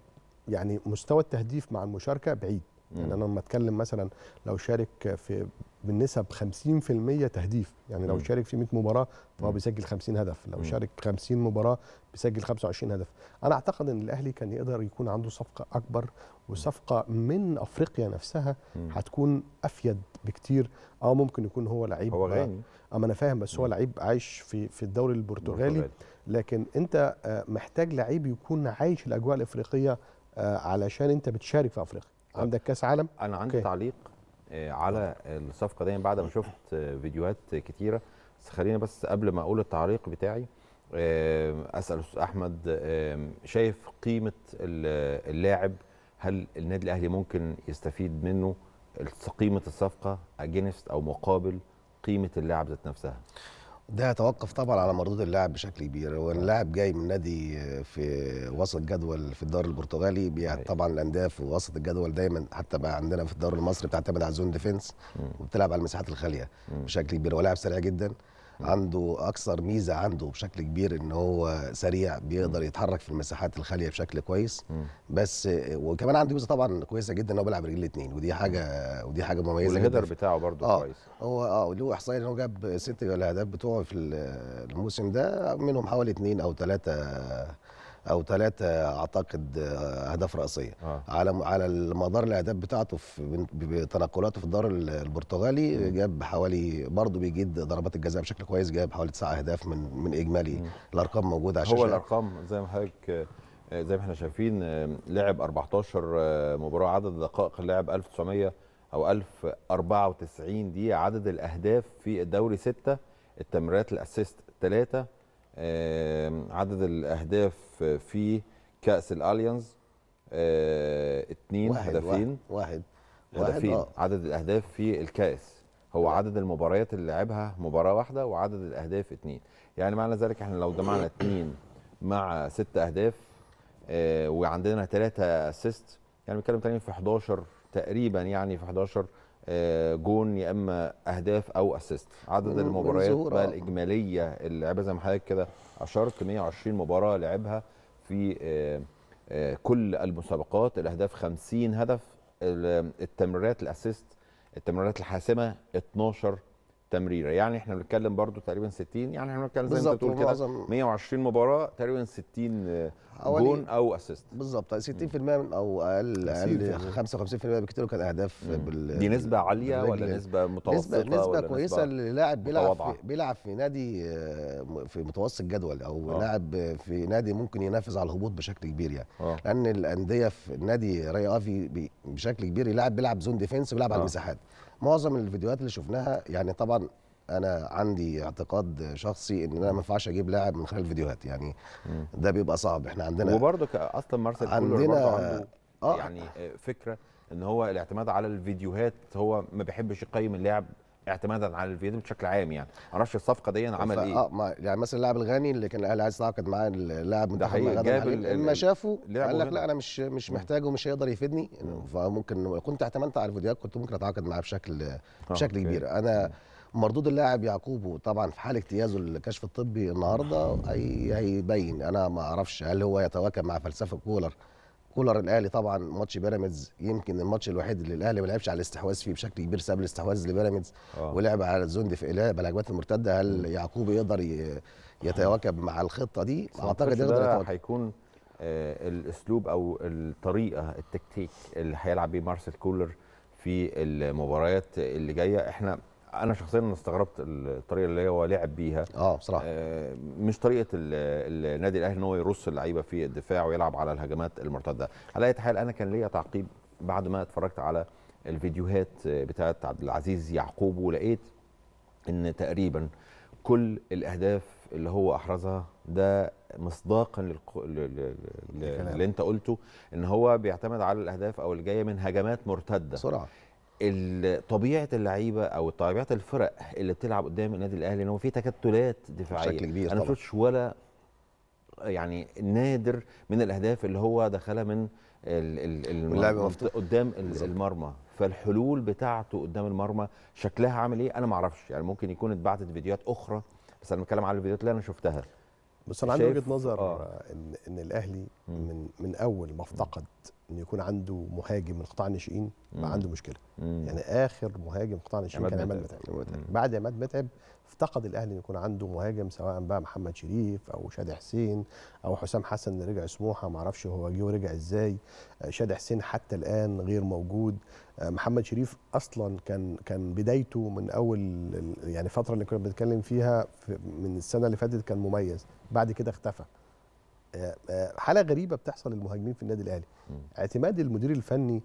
يعني مستوى التهديف مع المشاركة بعيد. يعني أنا لما أتكلم مثلا لو شارك في بالنسب 50% تهديف. يعني لو. شارك في 100 مباراة فهو. بيسجل 50 هدف. لو. شارك 50 مباراة بيسجل 25 هدف. أنا أعتقد إن الأهلي كان يقدر يكون عنده صفقة أكبر وصفقة من أفريقيا نفسها. هتكون أفيد بكتير آه ممكن يكون هو لعيب هو غاني أما أنا فاهم بس هو لعيب عايش في في الدوري البرتغالي. لكن أنت آه، محتاج لعيب يكون عايش الأجواء الأفريقية آه، علشان أنت بتشارك في أفريقيا. عندك كأس عالم؟ أنا عندي أوكي. تعليق آه، على الصفقة دي. بعد ما شفت آه، فيديوهات كتيرة بس خليني بس قبل ما أقول التعليق بتاعي آه، أسأل أستاذ أحمد شايف قيمة ال- اللاعب؟ هل النادي الأهلي ممكن يستفيد منه؟ قيمة الصفقة against أو مقابل قيمة اللاعب ذات نفسها؟ ده يتوقف طبعا على مردود اللاعب بشكل كبير. هو اللاعب جاي من نادي في وسط جدول في الدوري البرتغالي أيوة. طبعا الأندية في وسط الجدول دايما حتى بقى عندنا في الدوري المصري بتعتمد على ال zone defense وبتلعب على المساحات الخالية بشكل كبير. هو لاعب سريع جدا عنده أكثر ميزة عنده بشكل كبير إن هو سريع بيقدر يتحرك في المساحات الخالية بشكل كويس. بس وكمان عنده ميزة طبعا كويسة جدا إن هو بيلعب رجل الاثنين ودي حاجة ودي حاجة مميزة والهيدر جدا بتاعه برضو آه. كويس. هو آه له احصائيه إن هو جاب ست الاهداف بتوعه في ال- الموسم ده منهم حوالي اثنين أو ثلاثة أو ثلاثة أعتقد اهداف رئيسية. آه. على على المدار الاهداف بتاعته في بتنقلاته في الدوري ال- البرتغالي جاب حوالي برضه بيجيد ضربات الجزاء بشكل كويس جاب حوالي تسع أهداف من من إجمالي. الأرقام موجودة على هو الأرقام زي ما حضرتك آه، زي ما إحنا شايفين آه، لعب 14 آه، مباراة عدد دقائق اللعب 1900 أو 1094 دقيقة عدد الأهداف في الدوري 6 التمريرات الأسيست 3 عدد الأهداف في كأس الأليانز 2 واحد هدفين. واحد. واحد هدفين آه. عدد الأهداف في الكأس. هو عدد المباريات اللي لعبها مباراة واحدة وعدد الأهداف اتنين. يعني معنى ذلك إحنا لو جمعنا اتنين مع ست أهداف آه وعندنا ثلاثة assist يعني بنتكلم تقريبا في 11 تقريبا يعني في 11 آه جون يا إما أهداف أو assist. عدد المباريات بقى آه. الإجمالية اللي لعبها زي ما حضرتك كده اشرت 120 مباراة لعبها في آه آه، كل المسابقات. الأهداف 50 هدف ال- التمريرات ال assist التمريرات الحاسمة 12 تمريرة. يعني إحنا بنتكلم برضو تقريبا 60 يعني إحنا بنتكلم زي ما أنت بتقول كده ومعظم- 120 مباراة تقريبا 60 آه، حوالي- جون أو assist بالظبط 60% من أو أقل أقل 50%. 55% بكتير كان أهداف بال دي نسبة عالية ولا بالرجل. نسبة متوسطة نسبة نسبة ولا كويسة للاعب بيلعب؟ في بيلعب في نادي آه، في متوسط الجدول أو آه. لاعب في نادي ممكن ينافس على الهبوط بشكل كبير يعني آه لأن الأندية في نادي ريو أفي بشكل كبير يلعب بيلعب zone defense بيلعب على آه. المساحات معظم الفيديوهات اللي شفناها يعني طبعا أنا عندي اعتقاد شخصي ان أنا ما ينفعش أجيب لاعب من خلال الفيديوهات يعني ده بيبقى صعب. إحنا عندنا وبرضه أصلا مارسيل عندنا- عنده آه. يعني آه، فكرة إن هو الاعتماد على الفيديوهات هو ما بيحبش يقيم اللاعب اعتمادا على الفيديوهات بشكل عام يعني. ما أعرفش الصفقة دي عمل إيه. آه ما يعني مثلا اللاعب الغني اللي كان الاهلي عايز يتعاقد معاه اللاعب منتخب غدا اما شافه قال لك. لا أنا مش مش محتاجه ومش هيقدر يفيدني. فممكن كنت اعتمدت على الفيديوهات كنت ممكن أتعاقد معاه بشكل بشكل okay. كبير. أنا مردود اللاعب يعقوب طبعا في حال اجتيازه للكشف الطبي النهارده هي هيبين. أنا ما أعرفش هل هو يتواكب مع فلسفة كولر. كولر الأهلي طبعا ماتش بيراميدز يمكن الماتش الوحيد اللي الأهلي ما لعبش على الاستحواذ فيه بشكل كبير ساب الاستحواذ لبيراميدز. آه. ولعب على ال zone دي لعب على الهجمات المرتدة. هل يعقوب يقدر يتواكب مع الخطة دي؟ أعتقد يقدر يتواكب. هيكون آه، الأسلوب أو الطريقة التكتيك اللي هيلعب بيه مارسيل كولر في المباريات اللي جاية. إحنا أنا شخصيا استغربت الطريقة اللي هو لعب بيها. آه بصراحة. آه، مش طريقة ال- النادي الأهلي إن هو يرص اللعيبة في الدفاع ويلعب على الهجمات المرتدة. على أي حال أنا كان ليا تعقيب بعد ما اتفرجت على الفيديوهات بتاعه عبد العزيز يعقوب ولقيت إن تقريبا كل الأهداف اللي هو أحرزها ده مصداقا للق... ل... ل... ل... اللي أنت قلته إن هو بيعتمد على الأهداف أو اللي جاية من هجمات مرتدة. بسرعة. ال- طبيعة اللعيبة أو طبيعة الفرق اللي بتلعب قدام النادي الأهلي إن هو في تكتلات دفاعية بشكل كبير أنا ما. شفتش ولا يعني نادر من الأهداف اللي هو دخلها من ال ال ال واللعب المنطقة- مفتوح. قدام. المرمى فالحلول بتاعته قدام المرمى شكلها عامل إيه أنا ما أعرفش يعني ممكن يكون اتبعتت فيديوهات أخرى بس أنا بتكلم على الفيديوهات اللي أنا شفتها بس أنا عندي وجهة نظر آه. إن إن الأهلي. من من أول ما افتقد إن يكون عنده مهاجم من قطاع الناشئين. بقى عنده مشكلة مم. يعني آخر مهاجم قطاع الناشئين كان عماد متعب. بعد عماد متعب افتقد الأهلي إن يكون عنده مهاجم سواء بقى محمد شريف أو شادي حسين أو حسام حسن اللي رجع سموحة ما أعرفش هو جه ورجع إزاي آه، شادي حسين حتى الآن غير موجود آه، محمد شريف أصلا كان كان بدايته من أول يعني الفترة اللي كنا بنتكلم فيها في من السنة اللي فاتت كان مميز بعد كده اختفى حالة غريبة بتحصل للمهاجمين في النادي الأهلي. اعتماد المدير الفني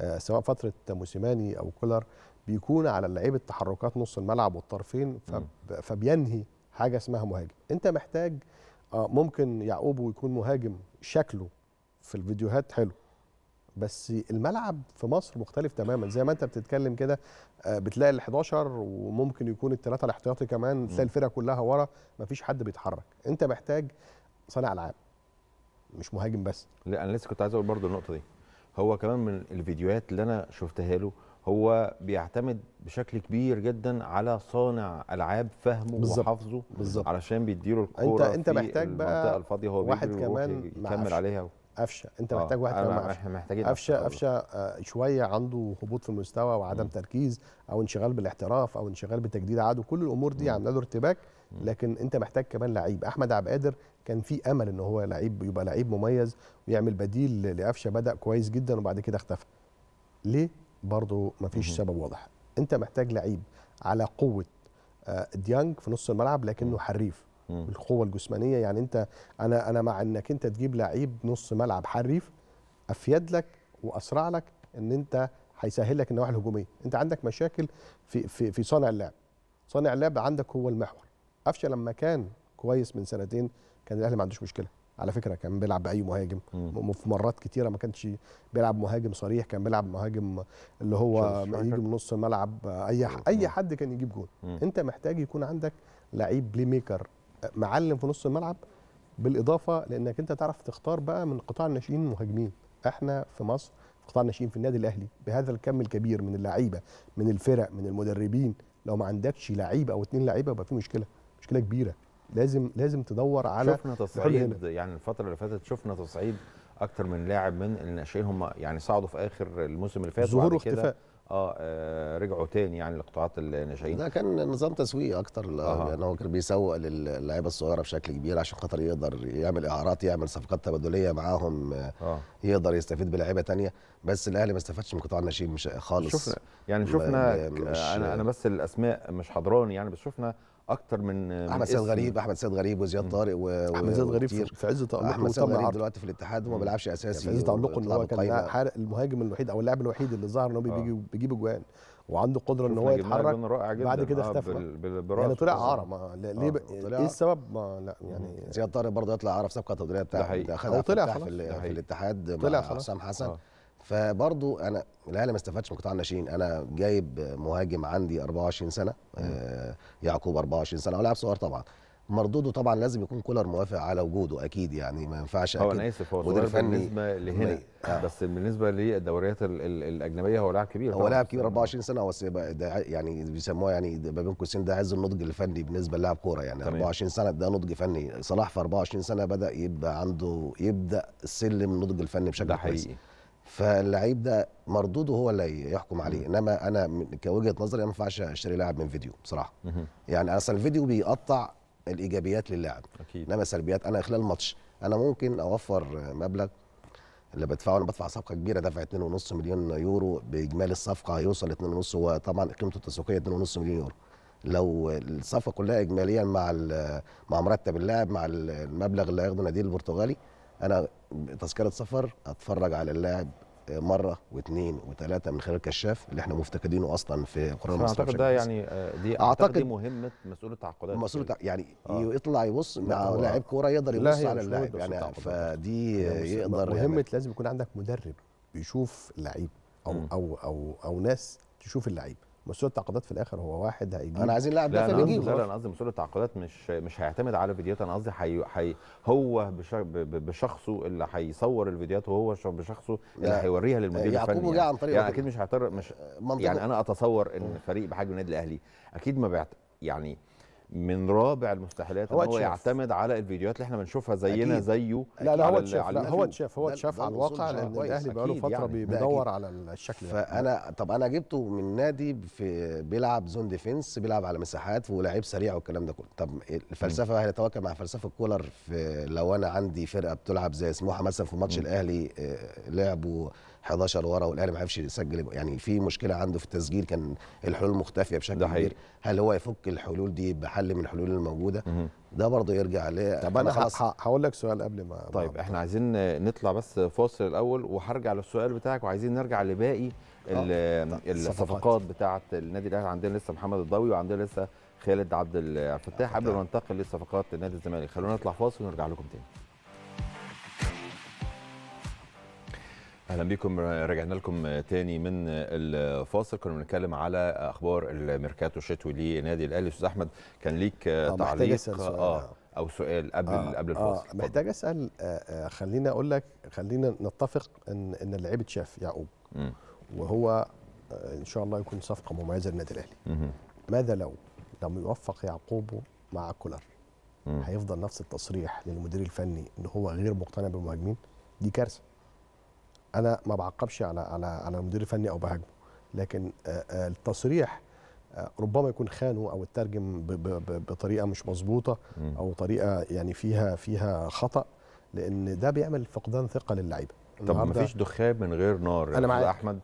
آه، سواء فترة موسيماني أو كولر بيكون على لعيبة تحركات نص الملعب والطرفين فب- فبينهي حاجة اسمها مهاجم. انت محتاج آه، ممكن يعقوب يكون مهاجم شكله في الفيديوهات حلو بس الملعب في مصر مختلف تماما. زي ما انت بتتكلم كده آه، بتلاقي ال 11 وممكن يكون الثلاثه الاحتياطي كمان تلاقي الفرقة كلها ورا مفيش حد بيتحرك. انت محتاج صانع ألعاب. مش مهاجم بس لا أنا لسه كنت عايز أقول برضو النقطة دي هو كمان من الفيديوهات اللي أنا شفتها له هو بيعتمد بشكل كبير جدا على صانع ألعاب فهمه بالظبط. وحافظه بالظبط علشان بيديله الكورة أنت في محتاج بقى الفاضية هو واحد كمان يكمل. عليها قفشة أنت آه، محتاج واحد كمان محتاجين قفشة. قفشة آه، شوية عنده هبوط في المستوى وعدم مم. تركيز أو انشغال بالاحتراف أو انشغال بتجديد عدو كل الأمور دي. عاملة له ارتباك. لكن أنت محتاج كمان لعيب أحمد عبد القادر كان في أمل إن هو لعيب يبقى لعيب مميز ويعمل بديل لقفشة بدأ كويس جدا وبعد كده اختفى. ليه؟ برضه مفيش. سبب واضح. أنت محتاج لعيب على قوة آه، ديانج في نص الملعب لكنه. حريف. بالقوه الجسمانية يعني أنت أنا أنا مع إنك أنت تجيب لعيب نص ملعب حريف أفيد لك وأسرع لك إن أنت هيسهل لك النواحي الهجومية. أنت عندك مشاكل في في في صانع اللعب. صانع اللعب عندك هو المحور. قفشة لما كان كويس من سنتين كان الأهلي ما عندوش مشكلة. على فكرة كان بيلعب بأي مهاجم. مم. في مرات كتيرة ما كانش بيلعب مهاجم صريح كان بيلعب مهاجم اللي هو. يجي من نص الملعب أي ح- أي حد كان يجيب جول مم. أنت محتاج يكون عندك لعيب playmaker معلم في نص الملعب بالإضافة لأنك أنت تعرف تختار بقى من قطاع الناشئين مهاجمين. إحنا في مصر في قطاع الناشئين في النادي الأهلي بهذا الكم الكبير من اللعيبة من الفرق من المدربين لو ما عندكش لعيب أو اتنين لعيبة يبقى في مشكلة مشكلة كبيرة. لازم لازم تدور على شفنا. تصعيد يعني الفترة اللي فاتت شفنا تصعيد أكتر من لاعب من الناشئين هم يعني صعدوا في آخر الموسم اللي فات ظهور وبعد كده واختفاء آه, آه رجعوا تاني يعني لقطاعات الناشئين. ده كان نظام تسويق أكتر أها. لأن هو كان بيسوق للعيبة الصغيرة بشكل كبير عشان خاطر يقدر يعمل إعارات يعمل صفقات تبادلية معاهم آه، أه. يقدر يستفيد بلعيبة تانية. بس الأهلي ما استفادش من قطاع الناشئين مش خالص. شفنا يعني شفنا أنا أنا بس الأسماء مش حضراني يعني بس شفنا أكتر من أحمد سيد. غريب أحمد سيد غريب وزياد. طارق و... أحمد زياد غريب في. في عز تألقه أحمد سيد غريب دلوقتي في الاتحاد وما. بيلعبش يعني اساسي في عز تألقه ان هو كان. حارق المهاجم الوحيد أو اللاعب الوحيد اللي ظهر إن هو آه. بيجي بيجيب اجوان وعنده قدرة إن هو يتحرك بعد كده آه، اختفى يعني طلع. عاره ما ليه آه، إيه السبب ما لا يعني زياد طارق برضه يطلع عرف صفقه تدريبيه ده بتاع حقيقي. بتاع هو خالد طلع. في, ده في. الاتحاد طلع مع. حسام حسن آه. فبرضه أنا الأهلي ما استفادش من قطاع الناشئين. أنا جايب مهاجم عندي 24 سنة آه يعقوب 24 سنة ولاعب صغير طبعا. مردوده طبعا لازم يكون كولر موافق على وجوده أكيد يعني ما ينفعش هو أنا آسف هو مدير فني. بالنسبة لهنا. آه. بس بالنسبة للدوريات ال- ال- الأجنبية هو لاعب كبير هو طبعاً. لاعب كبير 24 سنة بس ده يعني بيسموها يعني ده ما بين قوسين ده عز النضج الفني بالنسبة للاعب كورة يعني. تمام. 24 سنة ده نضج فني. صلاح في 24 سنة بدأ يبقى عنده يبدأ سلم النضج الفني بشكل ده كويس. حقيقي. فاللعيب ده مردوده هو اللي يحكم عليه. إنما أنا كوجهة نظري ما ينفعش أشتري لاعب من فيديو بصراحة. يعني أصلا الفيديو بيقطع الإيجابيات للاعب. أكيد. إنما سلبيات أنا خلال الماتش. أنا ممكن أوفر مبلغ اللي بدفعه أنا بدفع صفقة كبيرة دفع 2.5 مليون يورو بإجمالي الصفقة هيوصل 2.5 هو طبعا قيمته التسويقية 2.5 مليون يورو. لو الصفقة كلها اجماليا مع مع مرتب اللاعب مع ال- المبلغ اللي هياخده نادي البرتغالي أنا تذكرة سفر أتفرج على اللاعب مرة واثنين وثلاثه من خلال الكشاف اللي إحنا مفتقدينه أصلا في القرى أنا المصرية أعتقد ده. يعني آه، دي أعتقد- أعتقد دي مهمة مسؤول التعاقدات مسؤول يعني آه. يطلع يبص مع لاعب كورة يقدر يبص على اللاعب يعني. فدي يعني يقدر مهمة يعمل. لازم يكون عندك مدرب بيشوف اللعيب أو مم. أو أو أو ناس تشوف اللعيب مسؤول التعاقدات في الآخر هو واحد هيجيب أنا عايزين لاعب لا دافع نجيبه لا لا أنا قصدي مسؤول التعاقدات مش مش هيعتمد على فيديوهات أنا قصدي حي... حي... هو بش... ب- ب- بشخصه اللي هيصور الفيديوهات وهو بشخصه اللي. هيوريها للمدير يعقوب الفني جه يعني, عن طريق يعني. أكيد مش هيعترض مش منطقه يعني أنا أتصور إن فريق بحجم النادي الأهلي أكيد ما بيعت... يعني من رابع المستحيلات هو هو. يعتمد على الفيديوهات اللي إحنا بنشوفها زينا أكيد. زيه لا لا على هو اتشاف على لا هو. اتشاف هو اتشاف على الواقع لأن الأهلي بقاله فترة يعني. بيدور على الشكل ده فانا طب أنا جبته من نادي في بيلعب zone defense بيلعب على مساحات ولاعيب سريع والكلام ده كله طب الفلسفة هيتواكب مع فلسفة كولر في لو أنا عندي فرقة بتلعب زي سموحة مثلا في ماتش. الأهلي آه، لعبوا 11 ورا والأهلي ما عرفش يسجل يعني في مشكلة عنده في التسجيل كان الحلول مختفية بشكل كبير. هل هو يفك الحلول دي بحل من الحلول الموجودة. ده برضه يرجع ل طب أنا خلاص. هقول لك سؤال قبل ما طيب ما- إحنا عايزين نطلع بس فاصل الأول وهرجع للسؤال بتاعك وعايزين نرجع لباقي ال- الصفقات بتاعه النادي الأهلي. عندنا لسه محمد الضوي وعندنا لسه خالد عبد الفتاح. قبل ما ننتقل لصفقات نادي الزمالك خلونا نطلع فاصل ونرجع لكم تاني. أهلا بكم رجعنا لكم تاني من الفاصل كنا بنتكلم على أخبار الميركاتو الشتوي لنادي الأهلي أستاذ أحمد كان ليك محتاج تعليق سؤال. آه أو سؤال قبل آه قبل آه الفاصل اتفضل. محتاج أسأل آه آه خليني أقول لك خلينا نتفق ان إن اللعيب اتشاف يعقوب. وهو آه إن شاء الله يكون صفقة مميزة للنادي الأهلي. ماذا لو لم يوفق يعقوب مع كولر. هيفضل نفس التصريح للمدير الفني إن هو غير مقتنع بالمهاجمين دي كارثة أنا ما بعقبش على على على المدير الفني أو بهاجمه لكن آه، آه، التصريح آه، ربما يكون خانه أو اترجم بطريقة مش مظبوطة. أو طريقة يعني فيها فيها خطأ لأن ده بيعمل فقدان ثقة للعيبة طب ما فيش دخان من غير نار أستاذ معاك. أحمد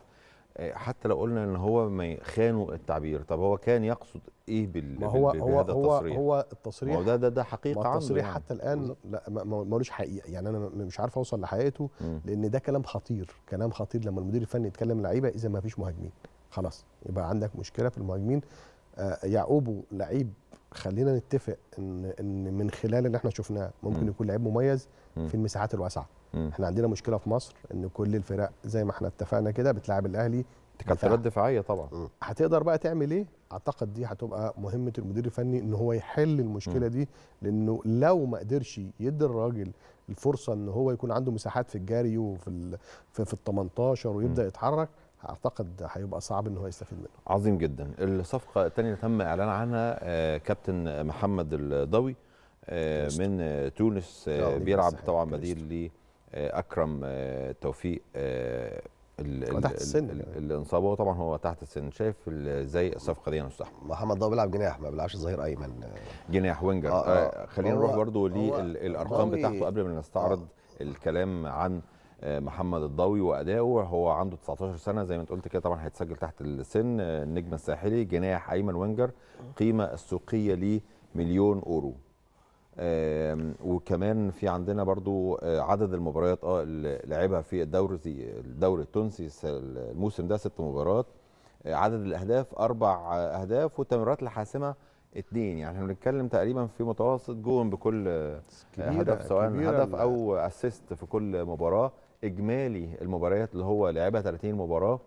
حتى لو قلنا إن هو ما يخانوا التعبير طب هو كان يقصد إيه بال ما هو بال- هو بهذا هو التصريح هو التصريح هو ده ده ده حقيقة عنده التصريح يعني. حتى الآن لا ملوش حقيقة يعني أنا مش عارف أوصل لحقيقته. لأن ده كلام خطير كلام خطير لما المدير الفني يتكلم لعيبة إذا ما فيش مهاجمين خلاص يبقى عندك مشكلة في المهاجمين آه يعقوب لعيب خلينا نتفق ان إن من خلال اللي إحنا شفناه ممكن مم. يكون لعيب مميز مم. في المساحات الواسعة مم. إحنا عندنا مشكلة في مصر إن كل الفرق زي ما إحنا اتفقنا كده بتلعب الأهلي كانت دفاعيه طبعا. هتقدر بقى تعمل إيه؟ أعتقد دي هتبقى مهمة المدير الفني إن هو يحل المشكلة دي لأنه لو ما قدرش يدي الراجل الفرصة إن هو يكون عنده مساحات في الجري وفي ال في, في ال 18 ويبدا يتحرك أعتقد هيبقى صعب إن هو يستفيد منه. عظيم جدا. الصفقة الثانية اللي تم إعلان عنها آه، كابتن محمد الضوي آه،. من تونس آه، بيلعب طبعا. بديل لاكرم توفيق آه، هو ال- تحت السن. ال- اللي انصابه طبعا هو تحت السن. شايف إزاي الصفقة دي يا أستاذ محمد ضوي بيلعب جناح ما بيلعبش ظهير أيمن. جناح winger. آه، آه. آه. خلينا نروح برضو للارقام بتاعته قبل ما نستعرض آه. الكلام عن آه، محمد الضوي وأداؤه. هو عنده 19 سنة زي ما انت قلت كده طبعا هيتسجل تحت السن. آه، النجم الساحلي جناح أيمن winger. قيمة السوقية ليه مليون أورو. وكمان في عندنا برضو آه، عدد المباريات آه اللي لعبها في الدوري الدوري التونسي الموسم ده ست مباريات. آه، عدد الأهداف أربع آه، أهداف والتمريرات الحاسمه اتنين. يعني إحنا بنتكلم تقريبا في متوسط جون بكل هدف سواء كبيرة هدف أو اسيست في كل مباراة. إجمالي المباريات اللي هو لعبها 30 مباراة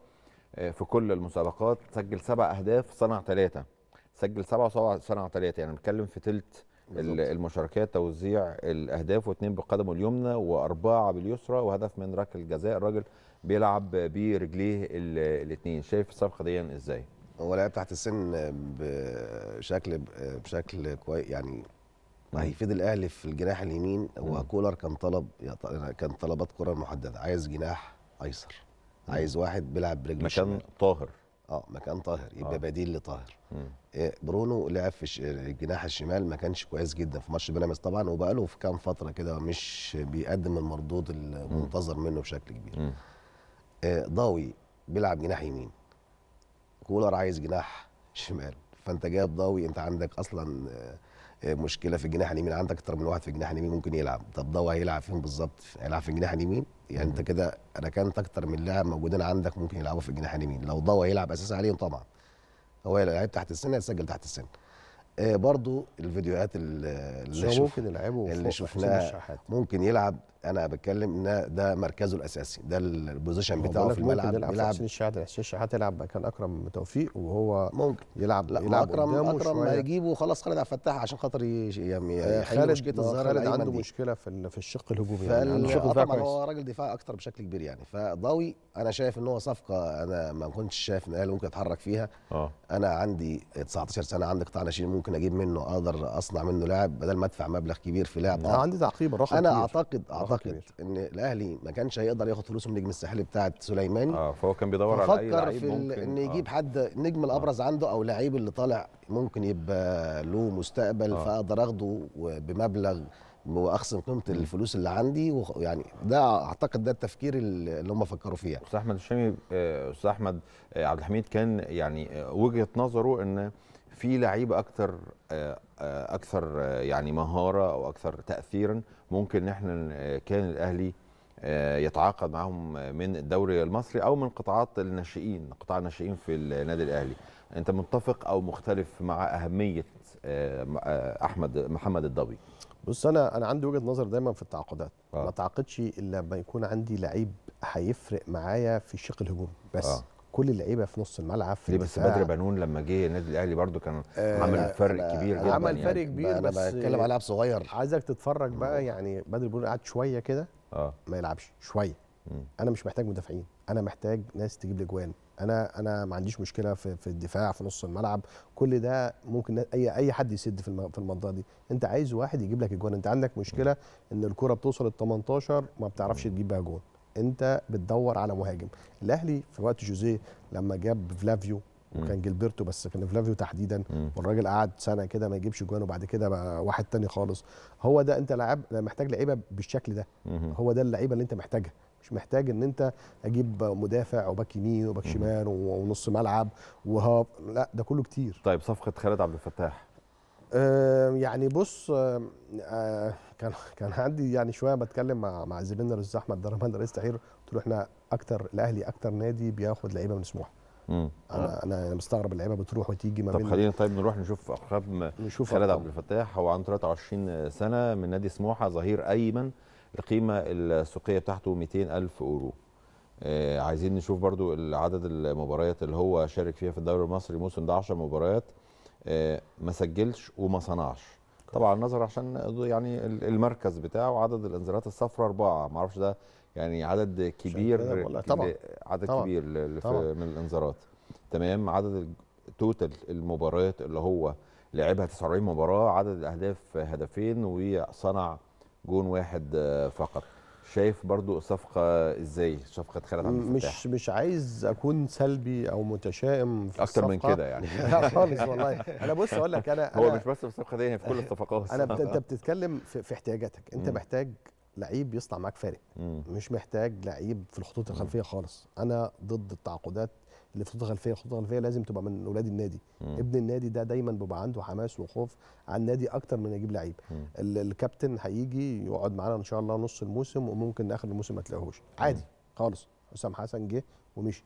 في كل المسابقات. سجل سبع أهداف صنع ثلاثة سجل سبعه وصنع صنع ثلاثة يعني بنتكلم في ثلث ال- المشاركات توزيع الأهداف واثنين بقدمه اليمنى وأربعة باليسرى وهدف من ركلة جزاء الراجل بيلعب برجليه الاثنين شايف الصفقه دي إزاي؟ هو لعب تحت السن بشكل بشكل كويس يعني هيفيد الأهلي في الجناح اليمين. هو كولر كان طلب كان طلبات كولر محددة. عايز جناح أيسر. عايز واحد بيلعب برجله مكان طاهر. آه مكان طاهر يبقى آه. بديل لطاهر. إيه، برونو لعب في الجناح الشمال ما كانش كويس جدا في ماتش بيراميدز طبعا وبقاله في كام فترة كده مش بيقدم المردود المنتظر منه بشكل كبير. آه، ضاوي بيلعب جناح يمين كولر عايز جناح شمال فأنت جايب ضاوي أنت عندك أصلا آه، مشكلة في الجناح اليمين. عندك أكتر من واحد في الجناح اليمين ممكن يلعب. طب ضاوي هيلعب فين بالظبط؟ هيلعب في الجناح اليمين؟ يعني أنت كده ركنت أكتر من لاعب موجودين عندك ممكن يلعبوا في الجناح اليمين. لو ضاوي هيلعب اساسي عليهم طبعا. هو لعيب تحت السن هيتسجل تحت السن. آه، برضو الفيديوهات اللي اللي هو شوف- ممكن يلعبه اللي فوق حسين شفناه الشحات. ممكن يلعب أنا بتكلم ان ده مركزه الاساسي ده البوزيشن بتاعه في الملعب بيلعب حسين الشحات حسين الشحات يلعب مكان أكرم توفيق وهو ممكن يلعب لا يلعب أكرم اكرم. هيجيبه خلاص خالد عبد الفتاح عشان خاطر يعني آه، خالد مشكلة الظاهر خالد عنده دي. مشكلة في في الشق الهجومي يعني عنده فال... شق دفاع طبعا هو راجل دفاع أكتر بشكل كبير يعني فضاوي أنا شايف إن هو صفقة أنا ما كنتش شايف إن الاهلي ممكن يتحرك فيها آه أنا عندي 19 سنة عندي قطاع ناشئين ممكن أجيب منه أقدر أصنع منه لاعب بدل ما أدفع مبلغ كبير في لاعب آه، عندي تعقيب أنا. أعتقد أعتقد. إن الأهلي ما كانش هيقدر ياخد فلوسه من النجم الساحلي بتاعت سليماني آه فهو كان بيدور على أي فكر لعيب ممكن إن آه. يجيب حد النجم الأبرز عنده أو لعيب اللي طالع ممكن يبقى له مستقبل آه. فأقدر أخده بمبلغ وأخصم قيمة الفلوس اللي عندي وخ- يعني ده أعتقد ده التفكير اللي هم فكروا فيه يعني. أستاذ أحمد الشامي آه، أستاذ أحمد آه، عبد الحميد كان يعني آه، وجهة نظره إن في لعيبه آه، آه، أكثر آه، يعني مهارة أو أكثر تاثيرا ممكن إن إحنا كان الأهلي آه، يتعاقد معاهم من الدوري المصري أو من قطاعات الناشئين قطاع الناشئين في النادي الأهلي أنت متفق أو مختلف مع أهمية آه، آه، أحمد محمد الضبي بص أنا أنا عندي وجهة نظر دايما في التعاقدات آه. ما اتعاقدش إلا لما يكون عندي لعيب هيفرق معايا في الشق الهجومي بس آه. كل اللعيبة في نص الملعب في ليه بس. بدر بنون لما جه النادي الأهلي برضو كان آه، عمل فرق كبير جدا عمل يعني. فرق كبير أنا بس بتكلم على لاعب صغير. عايزك تتفرج بقى يعني بدر بيقول قاعد شوية كده. آه. ما يلعبش شوية. مم. أنا مش محتاج مدافعين. أنا محتاج ناس تجيب لي جوان أنا أنا ما عنديش مشكلة في, في الدفاع في نص الملعب. كل ده ممكن أي أي حد يسد في الم- في المنطقة دي. أنت عايز واحد يجيب لك الجوان. أنت عندك مشكلة إن الكرة بتوصل ال 18 ما بتعرفش تجيب بيها جون. انت بتدور على مهاجم. الأهلي في وقت جوزيه لما جاب فلافيو وكان جيلبرتو بس كان فلافيو تحديدا. والراجل قعد سنة كده ما يجيبش جوان وبعد كده بقى واحد تاني خالص. هو ده انت لاعب محتاج لعيبة بالشكل ده. هو ده اللعيبة اللي انت محتاجها. مش محتاج ان انت أجيب مدافع وباك يمين وباك شمال ونص ملعب وهاب لا ده كله كتير. طيب صفقة خالد عبد الفتاح. آه يعني بص آه آه كان كان عندي يعني شوية بتكلم مع مع زميلنا الأستاذ أحمد درمان رئيس تحرير قلت له إحنا أكتر الأهلي أكتر نادي بياخد لعيبة من سموحة. أنا أنا أنا مستغرب اللعيبة بتروح وتيجي ما طب بين خلينا طيب نروح نشوف أرقام نشوف خالد. عبد الفتاح. هو عنده 23 سنة من نادي سموحة ظهير أيمن. القيمة السوقية بتاعته 200 ألف أورو. آه عايزين نشوف برضو عدد المباريات اللي هو شارك فيها في الدوري المصري الموسم ده 10 مباريات. آه ما سجلش وما صنعش. طبعا نظر عشان يعني المركز بتاعه عدد الانذارات الصفراء أربعة ما أعرفش ده يعني عدد كبير طبعاً. عدد طبعاً. كبير طبعاً. من الانذارات تمام عدد ال total المباريات اللي هو لعبها 49 مباراة عدد الاهداف هدفين وصنع جون واحد آه، فقط شايف برضو الصفقه إزاي؟ صفقة خالد عبد الفتاح. مش مش عايز أكون سلبي أو متشائم في أكتر من الصفقة. كده يعني. لا خالص والله. أنا بص أقول لك أنا هو أنا- مش بس في الصفقة دي هي في كل الصفقات. أنا بت... أنت بتتكلم في, في احتياجاتك. أنت. محتاج لعيب يصنع معاك فارق. مش محتاج لعيب في الخطوط الخلفية خالص. أنا ضد التعاقدات اللي في الخطوط الخلفيه الخطوط الخلفيه لازم تبقى من أولاد النادي. مم. ابن النادي ده دايما بيبقى عنده حماس وخوف على النادي أكتر من يجيب لعيب. الكابتن هيجي يقعد معانا إن شاء الله نص الموسم وممكن آخر الموسم ما تلاقيهوش. عادي خالص. حسام حسن جه ومشي.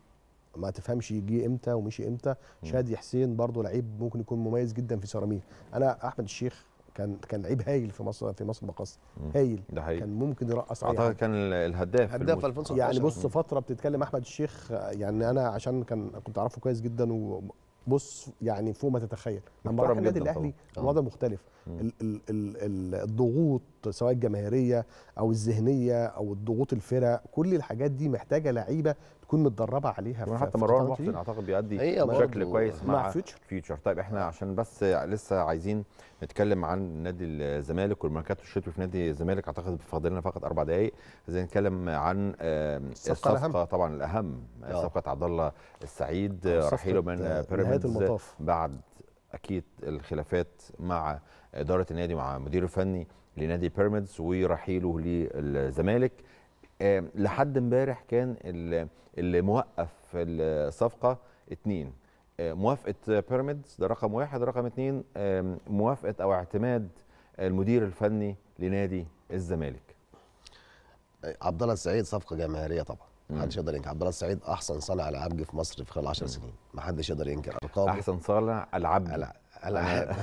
ما تفهمش جه إمتى ومشي إمتى. شادي حسين برضه لعيب ممكن يكون مميز جدا في سيراميك أنا أحمد الشيخ كان كان لعيب هايل في مصر في مصر مقص هايل. ده حقيقي. كان ممكن يرقص أعتقد كان ال- الهداف هداف الموسم. 2016 يعني بص فترة بتتكلم أحمد الشيخ يعني أنا عشان كان كنت أعرفه كويس جدا وبص يعني فوق ما تتخيل. لما راح النادي الأهلي. الوضع مختلف. ال ال ال ال الضغوط سواء الجماهيرية أو الذهنية أو الضغوط الفرق كل الحاجات دي محتاجة لعيبة تكون متدربة عليها حتى مروان محسن. أعتقد بيأدي بشكل كويس مع, مع فيوتشر. فيوتشر طيب إحنا عشان بس لسه عايزين نتكلم عن نادي الزمالك والميركاتو الشتوي في نادي الزمالك أعتقد فاضل لنا فقط أربع دقائق عايزين نتكلم عن. الصفقة طبعا الأهم آه. صفقه عبد الله السعيد رحيله من آه، بيراميدز. بعد أكيد الخلافات مع إدارة النادي مع مدير الفني لنادي بيراميدز ورحيله للزمالك لحد امبارح كان ال- اللي موقف الصفقة اتنين. آه، موافقة بيراميدز ده رقم واحد. رقم اتنين موافقة أو اعتماد المدير الفني لنادي الزمالك. عبد الله السعيد صفقة جماهيرية طبعا. ما حدش يقدر ينكر. عبد الله السعيد أحسن صانع ألعاب جه في مصر في خلال 10 سنين. ما حدش يقدر ينكر أرقامه. أحسن صانع ألعاب العاب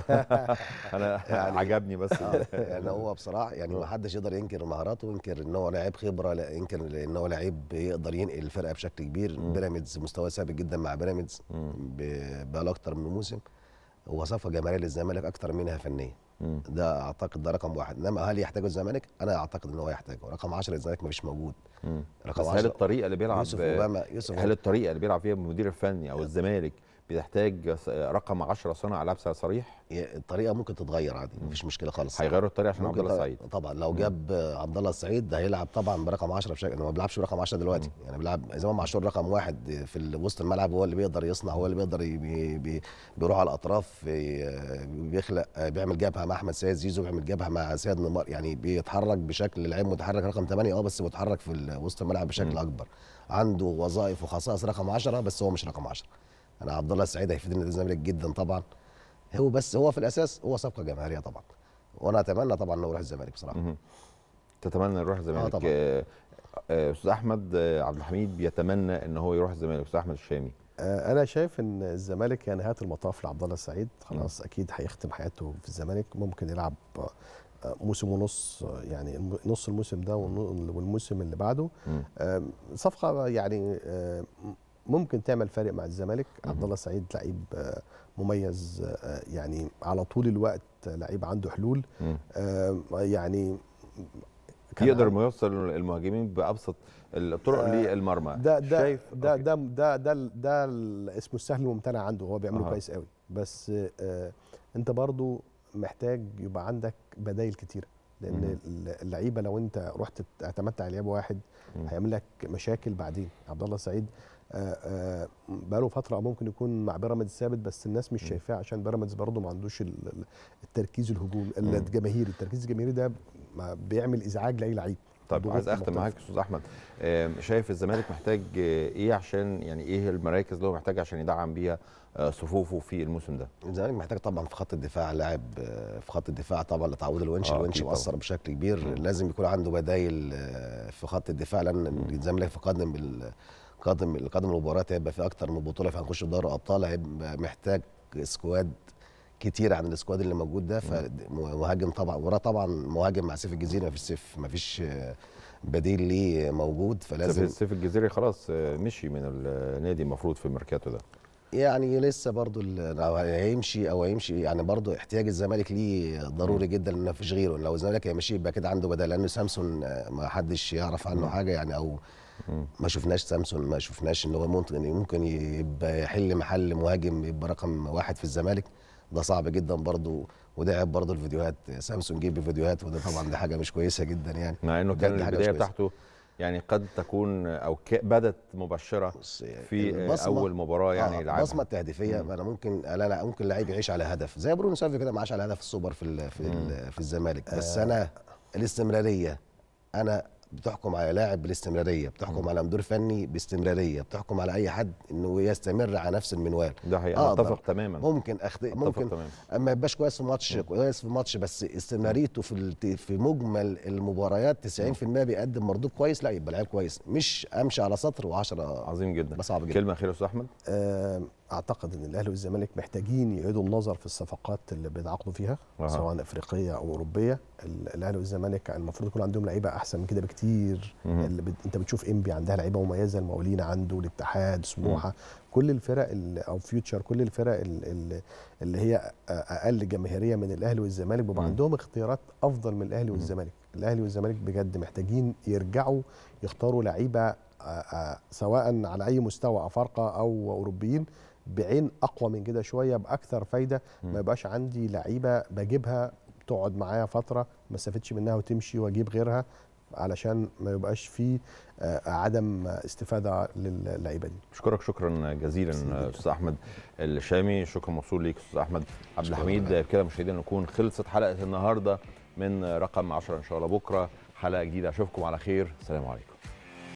أنا عجبني بس. يعني هو بصراحة يعني ما حدش يقدر ينكر مهاراته وينكر إن هو لاعب خبرة لا ينكر إن هو لاعب يقدر ينقل الفرقة بشكل كبير. بيراميدز مستواه ثابت جدا مع بيراميدز بقاله أكتر من موسم. هو صفقه جماهيريه للزمالك أكتر منها فنيه. ده أعتقد ده رقم واحد. إنما هل يحتاجه الزمالك؟ أنا أعتقد إن هو يحتاجه. رقم 10 الزمالك مش موجود. رقم بس هل 10 الطريقة اللي بيلعب يوسف أوباما يوسف هل الطريقة اللي بيلعب فيها المدير الفني أو الزمالك بتحتاج رقم 10 صانع ألعاب صريح. الطريقة ممكن تتغير عادي مفيش مشكلة خالص. هيغيروا الطريقة عشان عبد الله طبعاً- السعيد طبعا لو جاب عبد الله السعيد ده هيلعب طبعا برقم 10 بشكل ما بيلعبش برقم 10 دلوقتي. يعني بيلعب امام عاشور رقم واحد في وسط الملعب هو اللي بيقدر يصنع هو اللي بيقدر ي- بي بي بيروح على الأطراف بيخلق بيعمل جبهة مع أحمد سيد زيزو بيعمل جبهة مع سيد نيمار يعني بيتحرك بشكل لعيب متحرك رقم 8 آه بس بيتحرك في وسط الملعب بشكل أكبر. عنده وظائف وخصائص رقم 10 بس هو مش رقم 10 أنا عبد الله السعيد هيفيد نادي الزمالك جدا طبعا. هو بس هو في الأساس هو صفقه جماهيرية طبعا. وأنا أتمنى طبعا إنه يروح الزمالك بصراحة. تتمنى يروح الزمالك. طبعاً. آه، آه، أستاذ أحمد آه، عبد الحميد بيتمنى ان هو يروح الزمالك. أستاذ أحمد الشامي. آه، أنا شايف إن الزمالك هي نهايه المطاف لعبد الله السعيد خلاص أكيد هيختم حياته في الزمالك. ممكن يلعب آه، موسم ونص آه، يعني نص الموسم ده والموسم اللي بعده. صفقة يعني آه، ممكن تعمل فارق مع الزمالك. عبد الله السعيد لعيب آه، مميز آه، يعني على طول الوقت لعيب عنده حلول. آم، يعني يقدر يوصل المهاجمين بأبسط الطرق آه، للمرمى. ده ده شايف؟ ده. ده ده ده, ده اسمه السهل الممتنع عنده. هو بيعمله. كويس قوي. بس آه انت برضو محتاج يبقى عندك بدايل كتيره لأن اللعيبة لو انت رحت اعتمدت على لعيب واحد. هيعمل لك مشاكل بعدين. عبد الله آه آه بقاله فترة ممكن يكون مع بيراميدز ثابت بس الناس مش. شايفاه عشان بيراميدز برضو ما عندوش ال- ال- التركيز الهجومي. الجماهيري التركيز الجماهيري ده ما بيعمل إزعاج لأي لعيب طيب عايز أختم. معاك أستاذ أحمد شايف الزمالك محتاج آه، إيه عشان يعني إيه المراكز اللي هو محتاج عشان يدعم بيها آه، صفوفه في الموسم ده الزمالك محتاج طبعا في خط الدفاع لاعب آه، في خط الدفاع طبعا لتعويض الونش آه، الونش مؤثر. بشكل كبير مم. لازم يكون عنده بدايل آه، في خط الدفاع لأن الزمالك في قادم ال- قادم قادم المباريات هيبقى في أكتر من بطولة فهنخش في دوري ابطال هيبقى محتاج سكواد كتير عن ال squad اللي موجود ده فمهاجم طبعا وراه طبعا مهاجم مع سيف الجزيرة ما فيش سيف ما فيش بديل ليه موجود فلازم سيف الجزيري خلاص آه، مشي من النادي المفروض في الميركاتو ده. يعني لسه برضو هيمشي أو هيمشي يعني برضو احتياج الزمالك ليه ضروري جدا لأن مفيش غيره. لو الزمالك هيمشي يبقى كده عنده بدل لأن سامسون آه، ما حدش يعرف عنه حاجة يعني أو. ما شفناش سامسون ما شفناش إن هو ممكن ممكن يبقى يحل محل مهاجم يبقى رقم واحد في الزمالك. ده صعب جدا برضو وده عيب برضو الفيديوهات. سامسون جيب فيديوهات وده طبعا دي حاجة مش كويسة جدا يعني. مع إنه كان البداية. بتاعته يعني قد تكون أو بدت مبشره في آه، البصمة- أول مباراة يعني آه يلعبها بصمه التهديفية. أنا ممكن لا لا ممكن لعيب يعيش على هدف. زي برونو سافيو كده ما عاش على هدف السوبر في ال في, ال في الزمالك. بس أنا الاستمرارية أنا بتحكم على لاعب بالاستمرارية بتحكم على مدير فني باستمرارية بتحكم على أي حد إنه يستمر على نفس المنوال. ده حقيقي. أتفق تماما. ممكن أتفق ممكن تماما. ما يبقاش كويس في ماتش كويس في ماتش بس استمراريته في في مجمل المباريات 90% بيقدم مردود كويس لا يبقى لعيب كويس. مش أمشي على سطر و10 عظيم جدا. يبقى صعب جدا. كلمة أخيرة يا أستاذ أحمد. آه، أعتقد إن الأهلي والزمالك محتاجين يعيدوا النظر في الصفقات اللي بيتعاقدوا فيها أها. سواء أفريقية أو أوروبية ال- الأهلي والزمالك المفروض يكون عندهم لعيبة أحسن من كده بكتير. اللي بت... أنت بتشوف إنبي عندها لعيبة مميزة المقاولين عنده الاتحاد سموحة كل الفرق ال- أو فيوتشر كل الفرق ال- ال- اللي هي أقل جماهيرية من الأهلي والزمالك بيبقى. عندهم اختيارات أفضل من الأهلي والزمالك الأهلي والزمالك بجد محتاجين يرجعوا يختاروا لعيبة سواء على أي مستوى أفارقة أو أوروبيين بعين أقوى من كده شوية بأكثر فايدة. ما يبقاش عندي لعيبة بجيبها تقعد معايا فترة ما استفدش منها وتمشي وأجيب غيرها علشان ما يبقاش في آه، عدم استفادة للعيبة دي. بشكرك شكرا جزيلا أستاذ أحمد الشامي. شكرا موصول ليك أستاذ أحمد عبد الحميد. كده مشاهدينا نكون خلصت حلقة النهارده من رقم 10 إن شاء الله. بكرة حلقة جديدة. أشوفكم على خير. سلام عليكم.